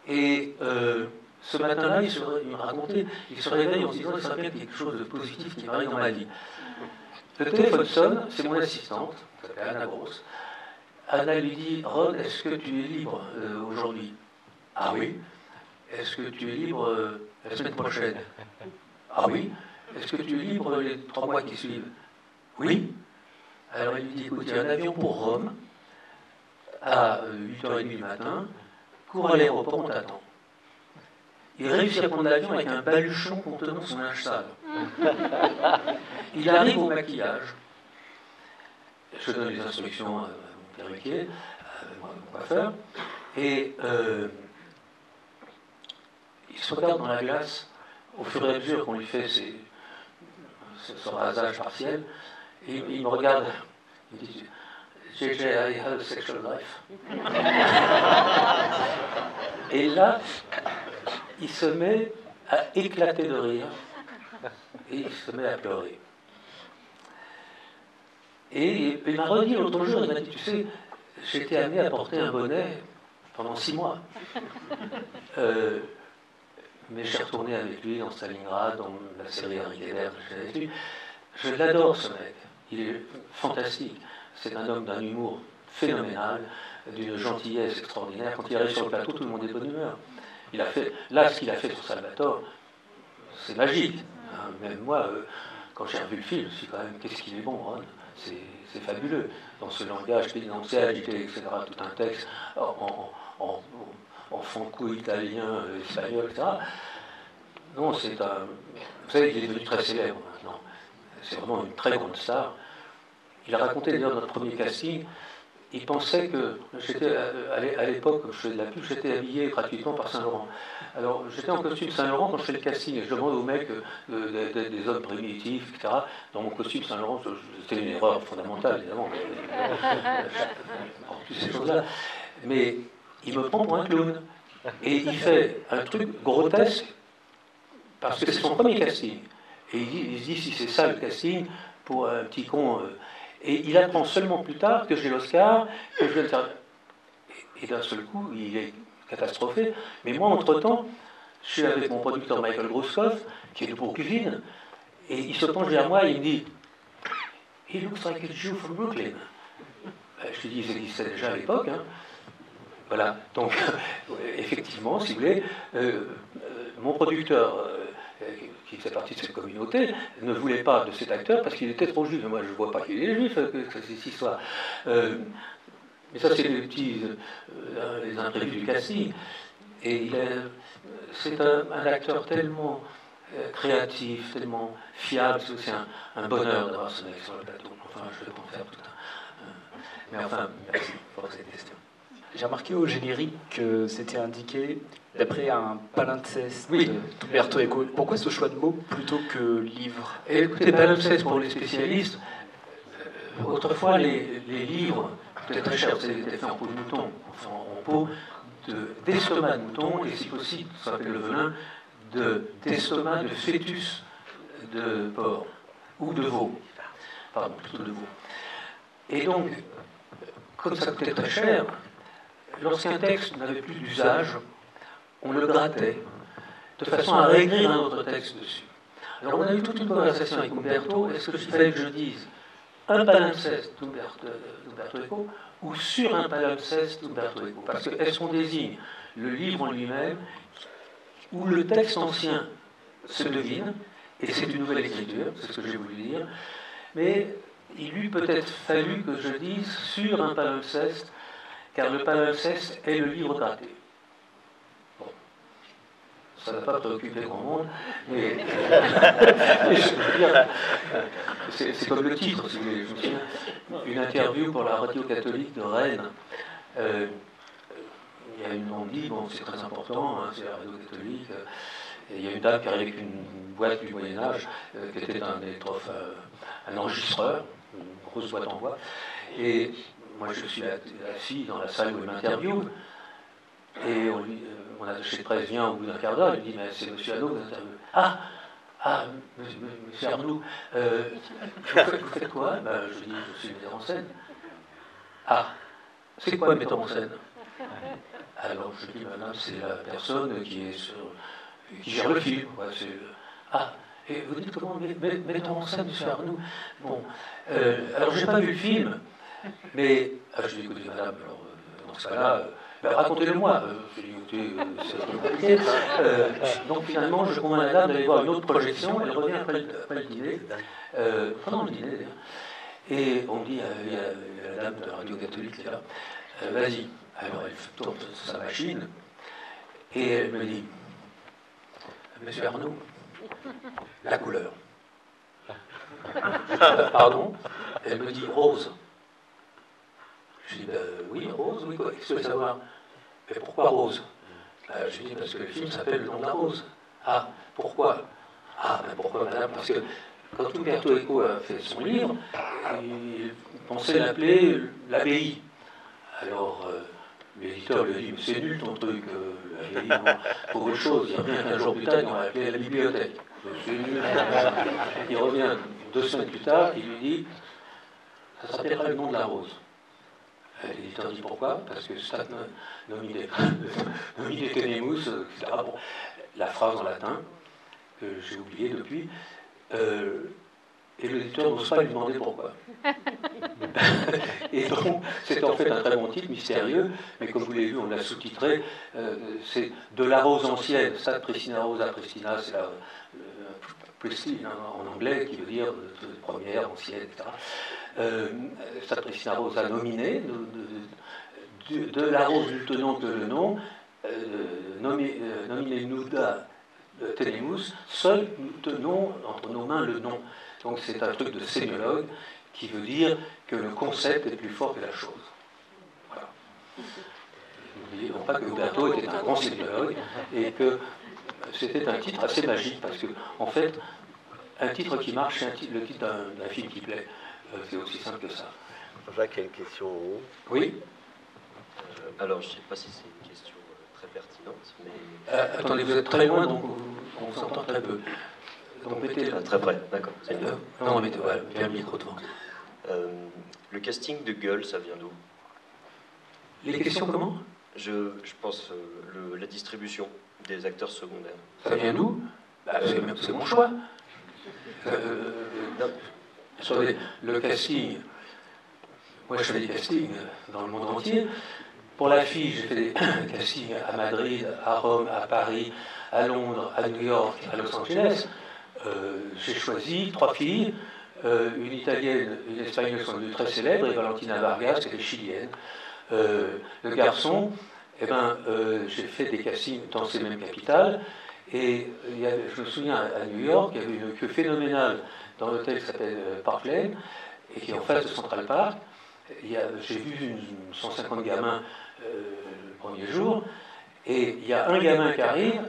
Et euh, ce matin-là, il, il m'a raconté, il se réveille en se disant, il serait bien quelque chose de positif qui m'arrive dans ma vie. Le téléphone sonne, c'est mon assistante, s'appelle Anna Gross. Anna lui dit, Ron, est-ce que tu es libre euh, aujourd'hui? Ah oui. Est-ce que tu es libre euh, la semaine prochaine? Ah oui. Est-ce que tu es libre les trois mois qui suivent? Oui. Alors il lui dit, écoute, il y a un avion pour Rome à 8h30 euh, du matin, cours à l'aéroport, on t'attend. Il réussit à prendre l'avion avec un baluchon contenant son linge sale. Il arrive au maquillage. Je donne les instructions à mon perruquier, à mon coiffeur, et euh, il se regarde dans la glace au fur et à mesure qu'on lui fait son rasage partiel, et il me regarde, il dit JJ, I have a sexual life. et là, il se met à éclater de rire et il se met à pleurer. Et il m'a redit l'autre jour, il m'a dit, tu sais, j'étais amené à porter un bonnet pendant six mois. Euh, mais j'ai retourné avec lui en Stalingrad, dans la série Harry Geller Je l'adore ce mec, il est fantastique. C'est un homme d'un humour phénoménal, d'une gentillesse extraordinaire. Quand il arrive sur le plateau, tout le monde est de bonne humeur. Il a fait, là, ce qu'il a fait sur Salvatore, c'est magique. Hein, même moi, euh, quand j'ai revu le film, je me suis quand même, qu'est-ce qu'il est bon, Ron c'est fabuleux. Dans ce langage pénitentiaire, agité, etc., tout un texte en, en, franco-italien, euh, espagnol, etc. Non, c'est un. Vous savez, il est devenu très célèbre maintenant. C'est vraiment une très grande star. Il a raconté d'ailleurs notre premier casting il pensait que j'étais euh, à l'époque, je faisais de la pub, j'étais habillé gratuitement par Saint-Laurent. Alors j'étais en costume Saint-Laurent quand je fais le casting et je demande aux mecs euh, des hommes primitifs, etc. Dans mon costume Saint-Laurent, c'était une erreur fondamentale évidemment. toutes ces choses-là. Mais il me prend pour un clown. Et il fait un truc grotesque parce que c'est son premier casting. Et il, se dit si c'est ça le casting pour un petit con. Euh, et il apprend seulement plus tard que j'ai l'Oscar, que je vais Et, d'un seul coup, il est catastrophé. Mais moi, entre-temps, je suis avec mon producteur Michael Groskopf, qui est de Cuisine, et il se penche vers moi et il me dit He looks like a Jew from Brooklyn. Ben, je lui dis Il existait déjà à l'époque. Hein. Voilà. Donc, effectivement, si vous voulez, euh, euh, mon producteur. Euh, qui fait partie de cette communauté, ne voulait pas de cet acteur parce qu'il était trop juif. Moi, je ne vois pas qu'il est juif, cette histoire. Euh, mais ça, c'est les petits euh, les imprévus du casting. Et c'est un, acteur tellement euh, créatif, tellement fiable, c'est un, un, bonheur d'avoir ce mec sur le plateau. Enfin, je vais en faire tout un. mais enfin, merci pour cette question. J'ai remarqué au générique que c'était indiqué d'après un palimpseste de Umberto Eco. Pourquoi ce choix de mots plutôt que livre? Écoutez, palimpseste pour les spécialistes, euh, autrefois les, livres étaient très chers, c'était fait en peau de mouton, enfin en peau d'estomac de, mouton, et si possible, ça s'appelle le venin, d'estomac de, de fœtus de porc, ou de veau, pardon, plutôt de veau. Et donc, comme ça coûtait très cher, lorsqu'un texte n'avait plus d'usage, on le grattait, de façon à réécrire un autre texte dessus. Alors on a eu toute une conversation avec Umberto, est-ce que je fallait que je dise un palimpseste d'Umberto Eco ou sur un palimpseste d'Umberto Eco? Parce que est-ce qu'on désigne le livre en lui-même ou le texte ancien se devine, et c'est une nouvelle écriture, c'est ce que j'ai voulu dire, mais il eût peut-être fallu que je dise sur un palimpseste, car le palimpseste est le livre gratté. Bon. Ça n'a pas préoccupé grand monde, mais c'est comme le titre, si vous voulez. Une interview pour la radio catholique de Rennes. Euh, il y a une, on dit, bon, c'est très important, hein, c'est la radio catholique. et il y a une dame qui arrive avec une boîte du Moyen-Âge, euh, qui était un, euh, un enregistreur, une grosse boîte en bois. Et moi, je suis assis dans la salle où il m'interviewe. Et on, lui, on a, chez Presse vient au bout d'un quart d'heure, il me dit, mais c'est M. Arnaud qui interviewe. Ah ah, monsieur Arnaud, euh, vous, faites, quoi? Ben, Je dis, je suis metteur en scène. Ah, c'est quoi metteur en scène? Alors je dis, madame, c'est la personne qui est sur, qui gère le film. ah, et vous dites comment metteur en scène, monsieur Arnaud? Bon, euh, alors j'ai pas vu le film, mais ah, je dis, écoutez, madame, alors, euh, dans ce cas-là, ben, racontez-le-moi. Euh, euh, donc finalement, je convainc la dame d'aller voir une autre projection. Elle revient après le, dîner, euh, pendant le dîner d'ailleurs. Et on dit, il y, a, la dame de Radio Catholique qui est là, vas-y. Alors elle tourne sa machine et elle me dit, Monsieur Arnaud, la couleur. Pardon? Elle me dit rose. Je dis, ben, oui, Rose, oui, quoi, qu'est-ce que savoir? Mais pourquoi Rose? Ben, Je lui dis, parce que le film s'appelle Le nom de la rose. Ah, pourquoi? Ah, ben pourquoi, madame? Parce que quand Umberto Eco a fait son livre, il pensait l'appeler l'abbaye. Alors, euh, l'éditeur lui a dit, c'est nul ton truc, euh, l'abbaye, pour autre chose. Il revient un jour plus tard, il va appeler la bibliothèque. C'est nul. Il revient deux semaines plus tard, il lui dit, ça s'appellera le nom de la rose. L'éditeur dit pourquoi Parce que stat nomine tenemus, etc. Bon, la phrase en latin, que j'ai oublié depuis, euh, et l'éditeur n'ose pas lui demander pourquoi. et donc, c'est en fait un très bon titre, mystérieux, mais comme vous l'avez vu, on l'a sous-titré, euh, c'est de la rose ancienne, Stat Pristina Rosa Pristina, c'est la Pristine hein, en anglais, qui veut dire première, ancienne, etc. Euh, Stat Pristina Rosa de, de, la rose du tenant que le nom, euh, nominé, euh, nominé Nuda Tenemus, seul nous tenons entre nos mains le nom. Donc c'est un truc de sémiologue qui veut dire que le concept est plus fort que la chose. Voilà. N'oublions pas que Huberto était un grand sémiologue et que c'était un titre assez magique parce que, en fait, un titre qui marche, c'est le titre d'un film qui plaît. Euh, c'est aussi simple que ça. Jacques a une question en haut. Oui euh, Alors, je ne sais pas si c'est une question euh, très pertinente, mais. attendez, vous êtes très loin, donc on vous entend très peu. Donc mettez très près, d'accord. non, mettez voilà, bien le micro devant. le casting de Gueule, ça vient d'où? Les questions comment? Je, je, pense le, la distribution des acteurs secondaires. Ça vient d'où? Bah, C'est mon choix. Euh, le casting, moi je fais des castings dans le monde entier. Pour la fille, j'ai fait des castings à Madrid, à Rome, à Paris, à Londres, à New York, à Los Angeles. Euh, j'ai choisi trois filles, euh, une italienne, une espagnole sont devenues très célèbres, et Valentina Vargas, qui est chilienne. le garçon, eh ben, euh, j'ai fait des castings dans ces mêmes capitales. Et je me souviens à New York, il y avait une queue phénoménale dans l'hôtel qui s'appelle euh, Park Lane, et qui est en face de Central Park. J'ai vu 150 gamins euh, le premier jour, et il y a un gamin qui arrive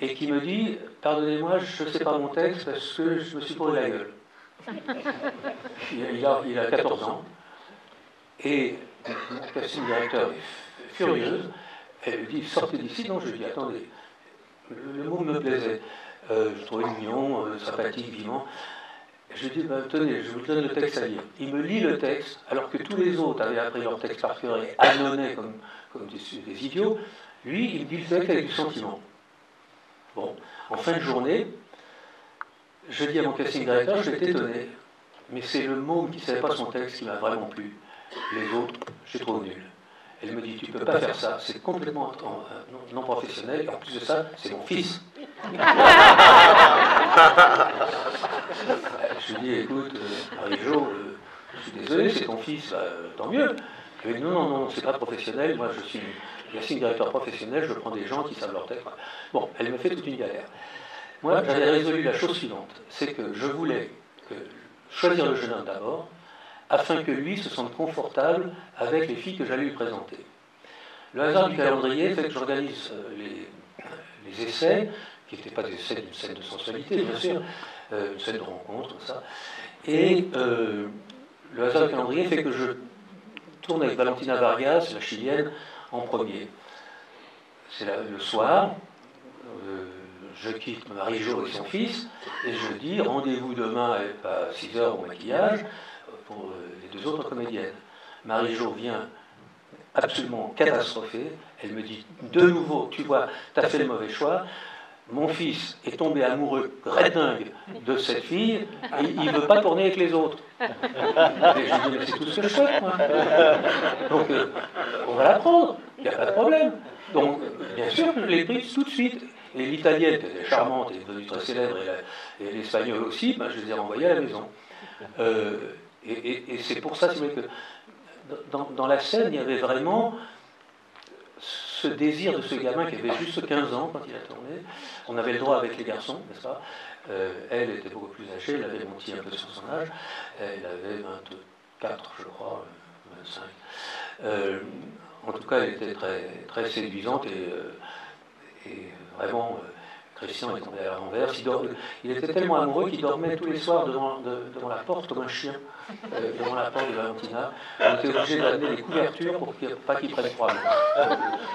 et qui me dit Pardonnez-moi, je ne sais pas mon texte parce que je me suis brûlé la gueule. Il a, il a 14 ans. Et mon casting directeur furieuse. Elle dit sortez d'ici. Non, je lui dis attendez. Le, mot me plaisait. Euh, je trouvais mignon, euh, sympathique, vivant. Je lui dis bah, tenez, je vous donne le texte à lire. Il me lit le texte, alors que tous les autres avaient appris leur texte par cœur et annonnaient comme, comme des, idiots. Lui, il dit le texte avec du sentiment. Bon, en fin de journée, je dis à mon casting directeur, je vais étonné, mais c'est le mot qui ne savait pas son texte qui m'a vraiment plu. Les autres, j'ai trouvé nul. Elle me dit, tu ne peux pas faire ça, c'est complètement euh, non, professionnel, en plus de ça, c'est mon fils. je lui dis, écoute, euh, Marie-Jo, euh, je suis désolé, c'est ton fils, bah, tant mieux. Je lui non, non, non, c'est pas professionnel, moi je suis un directeur professionnel, je prends des gens qui savent leur tête. Bon, elle me fait toute une galère. Moi, j'avais résolu la chose suivante, c'est que je voulais choisir le jeune homme d'abord, afin que lui se sente confortable avec les filles que j'allais lui présenter. Le hasard du calendrier fait que j'organise euh, les, essais, qui n'étaient pas des essais d'une scène de sensualité, bien sûr, euh, une scène de rencontre, tout ça. Et euh, le hasard du calendrier fait que je tourne avec Valentina Vargas, la chilienne, en premier. C'est le soir, je quitte Marie-Jo et son fils, et je dis rendez-vous demain à 6h au maquillage pour les deux autres comédiennes. Marie-Jo vient absolument catastrophée. Elle me dit de nouveau, tu vois, tu as fait le mauvais choix. Mon fils est tombé amoureux, redingue, de cette fille, et il ne veut pas tourner avec les autres. Je dis, c'est tout ce que je souhaite, moi. Donc, euh, on va la prendre, il n'y a pas de problème. Donc, bien sûr, je l'ai prise tout de suite. Et l'italienne, qui était charmante et devenue très célèbre, et l'espagnole aussi, ben, je les ai renvoyés à la maison. Euh, et, c'est pour ça, que dans, la scène, il y avait vraiment ce désir de ce gamin qui avait juste 15 ans quand il a tourné. On avait le droit avec les garçons, n'est-ce pas? Euh, Elle était beaucoup plus âgée, elle avait menti un peu sur son âge. Elle avait 24, je crois, 25. Euh, en tout cas, elle était très, très séduisante et, euh, vraiment. Christian est tombé à l'envers. Il, était tellement amoureux qu'il dormait tous les soirs devant, la porte comme un chien, euh, devant la porte de Valentina. On était obligé d'amener des couvertures pour pas qu'il prenne froid. Euh,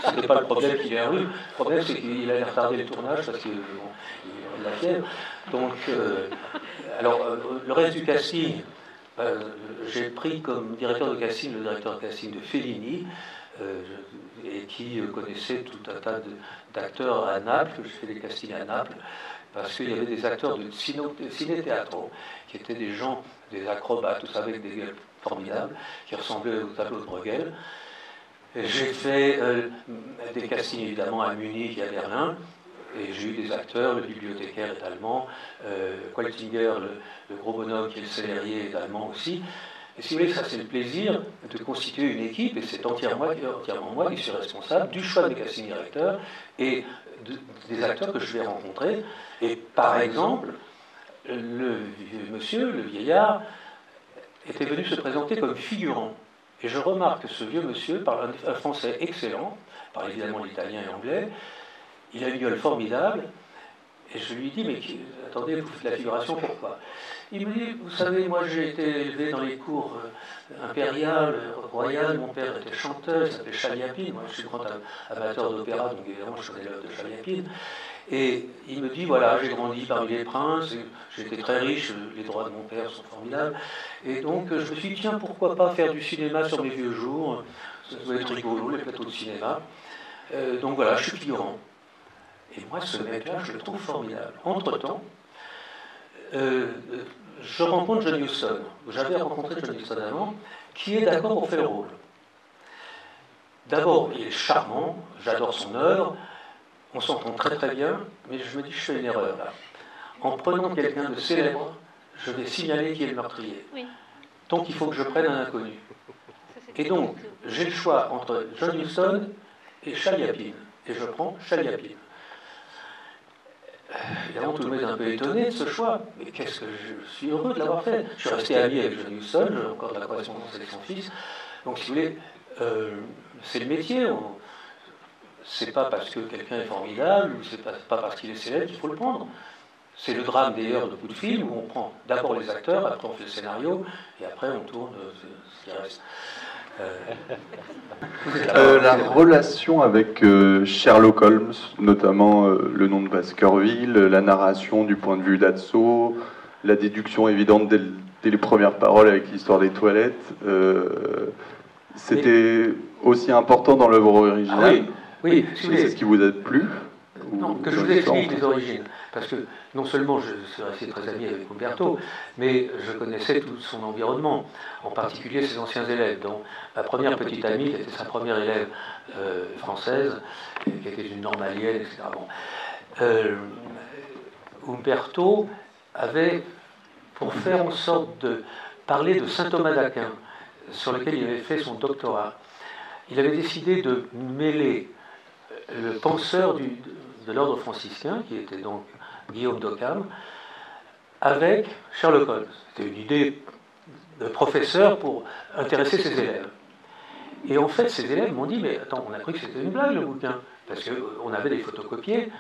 Ce n'était pas le problème qu'il ait un Le problème, c'est qu'il allait retarder le tournage parce qu'il avait de la fièvre. Donc, euh, alors, le reste du casting, j'ai pris comme directeur de casting le directeur de casting de Fellini. Et qui connaissait tout un tas d'acteurs à Naples, je fais des castings à Naples, parce qu'il y avait des acteurs de ciné-théâtre qui étaient des gens, des acrobates, tout ça avec des gueules formidables, qui ressemblaient au tableau de Bruegel. J'ai fait euh, des castings évidemment à Munich et à Berlin, et j'ai eu des acteurs, le bibliothécaire est allemand, euh, le, gros bonhomme qui est le célérier est allemand aussi. Et si vous voulez, ça c'est le plaisir de constituer une équipe, et c'est entièrement, moi qui suis responsable du choix des casting directeurs et des acteurs que je vais rencontrer. Et par exemple, le monsieur, le vieillard, était venu se présenter comme figurant. Et je remarque que ce vieux monsieur parle un français excellent, parle évidemment l'italien et l'anglais, il a une gueule formidable, et je lui dis, mais attendez, vous faites la figuration, pourquoi? Il me dit, vous savez, moi j'ai été élevé dans les cours euh, impériales, royales, mon père était chanteur, il s'appelait Chaliapine, moi je suis grand amateur d'opéra, donc évidemment je connais l'œuvre de Chaliapine. Et il me dit, voilà, j'ai grandi parmi les princes, j'étais très riche, les droits de mon père sont formidables. Et donc je me suis dit, tiens, pourquoi pas faire du cinéma sur mes vieux jours Ça doit être rigolo, les plateaux de cinéma. Euh, donc voilà, je suis figurant. Et moi, ce mec-là, je le trouve formidable. Entre-temps, euh, je rencontre John Huston. J'avais rencontré John Huston avant, qui est d'accord pour faire le rôle. D'abord, il est charmant, j'adore son œuvre, on s'entend très très bien, mais je me dis que je fais une erreur là. En prenant quelqu'un de célèbre, je vais signaler qui est le meurtrier. Donc il faut que je prenne un inconnu. Et donc, j'ai le choix entre John Huston et Chaliapine. Et je prends Chaliapine. Évidemment, tout le monde est un peu étonné de ce choix, mais qu'est-ce que je suis heureux de l'avoir fait. Je suis resté ami avec John Huston, j'ai encore de la correspondance avec son fils. Donc, si vous voulez, euh, c'est le métier. C'est pas parce que quelqu'un est formidable, ou c'est pas, pas parce qu'il est célèbre qu'il faut le prendre. C'est le drame d'ailleurs de beaucoup de films où on prend d'abord les acteurs, après on fait le scénario, et après on tourne euh, ce qui reste. Euh, euh, la relation avec euh, Sherlock Holmes, notamment le nom de Baskerville, la narration du point de vue d'Atso, la déduction évidente dès, les premières paroles avec l'histoire des toilettes, c'était aussi important dans l'œuvre originale. Ah oui, oui c'est ce qui vous a plu non, que je vous explique les origines. Parce que non seulement je suis resté très ami avec Umberto, mais je connaissais tout son environnement, en particulier ses anciens élèves, dont ma première petite amie, qui était sa première élève euh, française, qui était une normalienne, etc. Euh, Umberto avait, pour faire en sorte de, parlait de saint Thomas d'Aquin, sur lequel il avait fait son doctorat. Il avait décidé de mêler le penseur de l'ordre franciscain, qui était donc Guillaume d'Occam, avec Sherlock Holmes. C'était une idée de professeur pour intéresser ses élèves. Et en fait, ses élèves m'ont dit, mais attends, on a cru que c'était une blague le bouquin, parce qu'on avait des photocopiés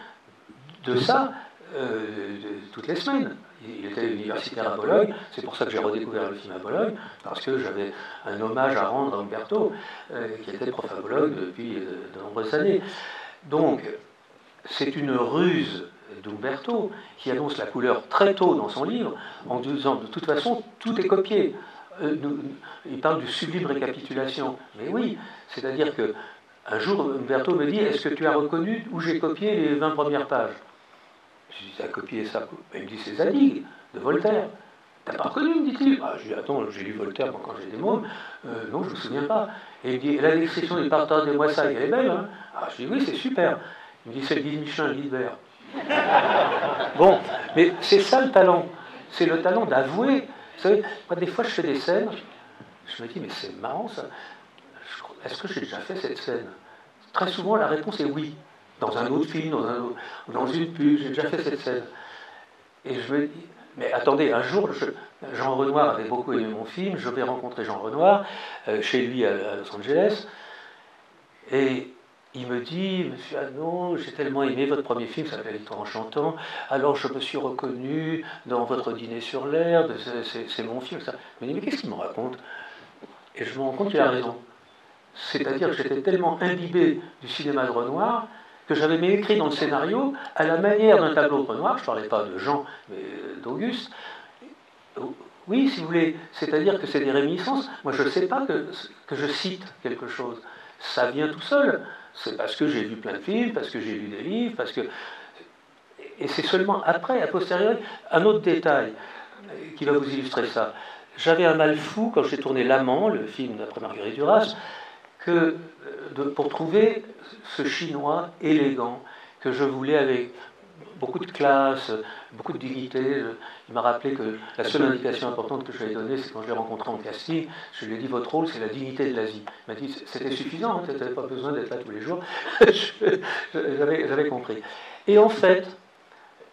de ça euh, toutes les semaines. Il était universitaire à Bologne, c'est pour ça que j'ai redécouvert le film à Bologne, parce que j'avais un hommage à rendre à Umberto, euh, qui était prof à Bologne depuis euh, de nombreuses années. Donc, c'est une ruse d'Umberto qui annonce la couleur très tôt dans son livre, en disant de toute façon, tout est copié. il parle du sublime récapitulation. Mais oui, c'est-à-dire que un jour, Umberto me dit Est-ce que tu as reconnu où j'ai copié les 20 premières pages? Je dis, as copié ça Il me dit, c'est Zadig, de Voltaire. T'as pas reconnu, me dit-il ah, Je dis, attends, j'ai lu Voltaire quand j'ai des mots. Euh, non, je ne me souviens pas. Et il me dit, la description du partage des moissons, elle est belle. Hein ah, je dis, oui, c'est super. Il me dit, c'est le guide Michelin, le guide vert. bon, mais c'est ça le talent. C'est le talent d'avouer. Vous savez, moi, des fois, je fais des scènes. Je me dis, mais c'est marrant ça. Est-ce que j'ai déjà fait cette scène? Très souvent, la réponse est oui dans un autre film, dans, un dans une pub, j'ai déjà fait cette scène. Et je me dis, mais attendez, un jour, Jean Renoir avait beaucoup aimé mon film, je vais rencontrer Jean Renoir euh, chez lui à, Los Angeles, et il me dit, Monsieur Anon, j'ai tellement aimé votre premier film, ça s'appelle en chantant, alors je me suis reconnu dans votre dîner sur l'herbe, c'est mon film. Ça. Il me mais qu'est-ce qu'il me raconte? Et je me rends compte qu'il a raison. C'est-à-dire que j'étais tellement imbibé du cinéma de Renoir que j'avais même écrit dans le scénario, à la manière d'un tableau de Renoir, je ne parlais pas de Jean, mais d'Auguste. Oui, si vous voulez, c'est-à-dire que c'est des réminiscences. Moi, je ne sais pas que, que je cite quelque chose. Ça vient tout seul. C'est parce que j'ai vu plein de films, parce que j'ai lu des livres, parce que. Et c'est seulement après, a posteriori, un autre détail qui va vous illustrer ça. J'avais un mal fou quand j'ai tourné L'Amant, le film d'après Marguerite Duras, que pour trouver ce chinois élégant que je voulais avec beaucoup de classe, beaucoup de dignité. Il m'a rappelé que la seule indication importante que je lui ai donnée, c'est quand je l'ai rencontré en casting, je lui ai dit votre rôle, c'est la dignité de l'Asie. Il m'a dit c'était suffisant, tu n'avais pas besoin d'être là tous les jours. J'avais compris. Et en fait,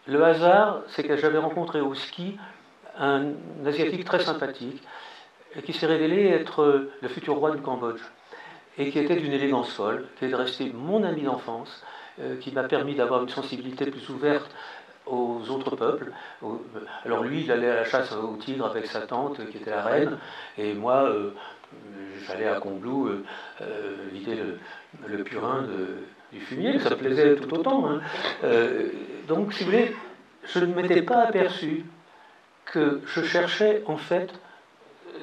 le hasard, c'est que j'avais rencontré au ski un Asiatique très sympathique qui s'est révélé être le futur roi du Cambodge et qui était d'une élégance folle, qui est resté mon ami d'enfance, qui m'a permis d'avoir une sensibilité plus ouverte aux autres peuples. Alors lui, il allait à la chasse au tigre avec sa tante, qui était la reine, et moi, euh, j'allais à Combloux euh, vider le, purin du fumier, ça plaisait tout autant. Hein. donc, si vous voulez, je ne m'étais pas aperçu que je cherchais en fait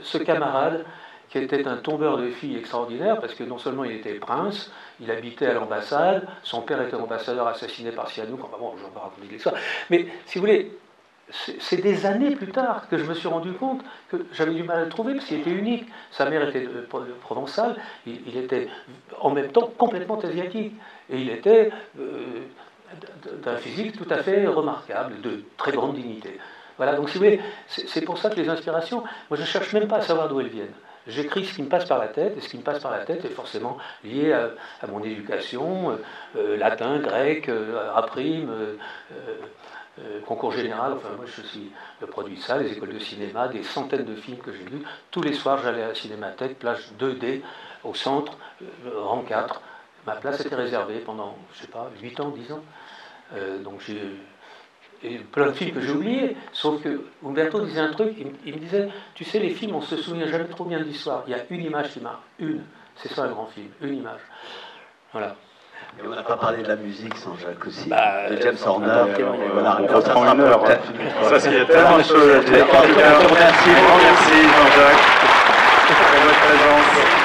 ce camarade qui était un tombeur de filles extraordinaire, parce que non seulement il était prince, il habitait à l'ambassade, son père était ambassadeur assassiné par Sihanouk, enfin bon, je vais pas raconter l'histoire, mais si vous voulez, c'est des années plus tard que je me suis rendu compte que j'avais du mal à le trouver parce qu'il était unique. Sa mère était provençale, il, était en même temps complètement asiatique. Et il était euh, d'un physique tout à fait remarquable, de très grande dignité. Voilà, donc si vous voulez, c'est pour ça que les inspirations, moi je ne cherche même pas à savoir d'où elles viennent. J'écris ce qui me passe par la tête, et ce qui me passe par la tête est forcément lié à, mon éducation, euh, euh, latin, grec, euh, A', concours général, enfin moi je suis le produit de ça, les écoles de cinéma, des centaines de films que j'ai vus. Tous les soirs j'allais à la cinémathèque, plage 2D, au centre, rang 4. Ma place était réservée pendant, je sais pas, 8 ans, 10 ans. donc j'ai et plein de films que j'ai oubliés, sauf que Umberto disait un truc, il, me disait, tu sais, les films, on se souvient jamais trop bien de l'histoire, il y a une image qui marque, une, c'est ça un grand film, une image. Voilà. Et on n'a pas parlé de la musique sans Jacques aussi. Bah, de James Horner. voilà, on reprend une heure. Hein. Ça, a tellement de choses à dire. Merci, Jean-Jacques, pour votre présence.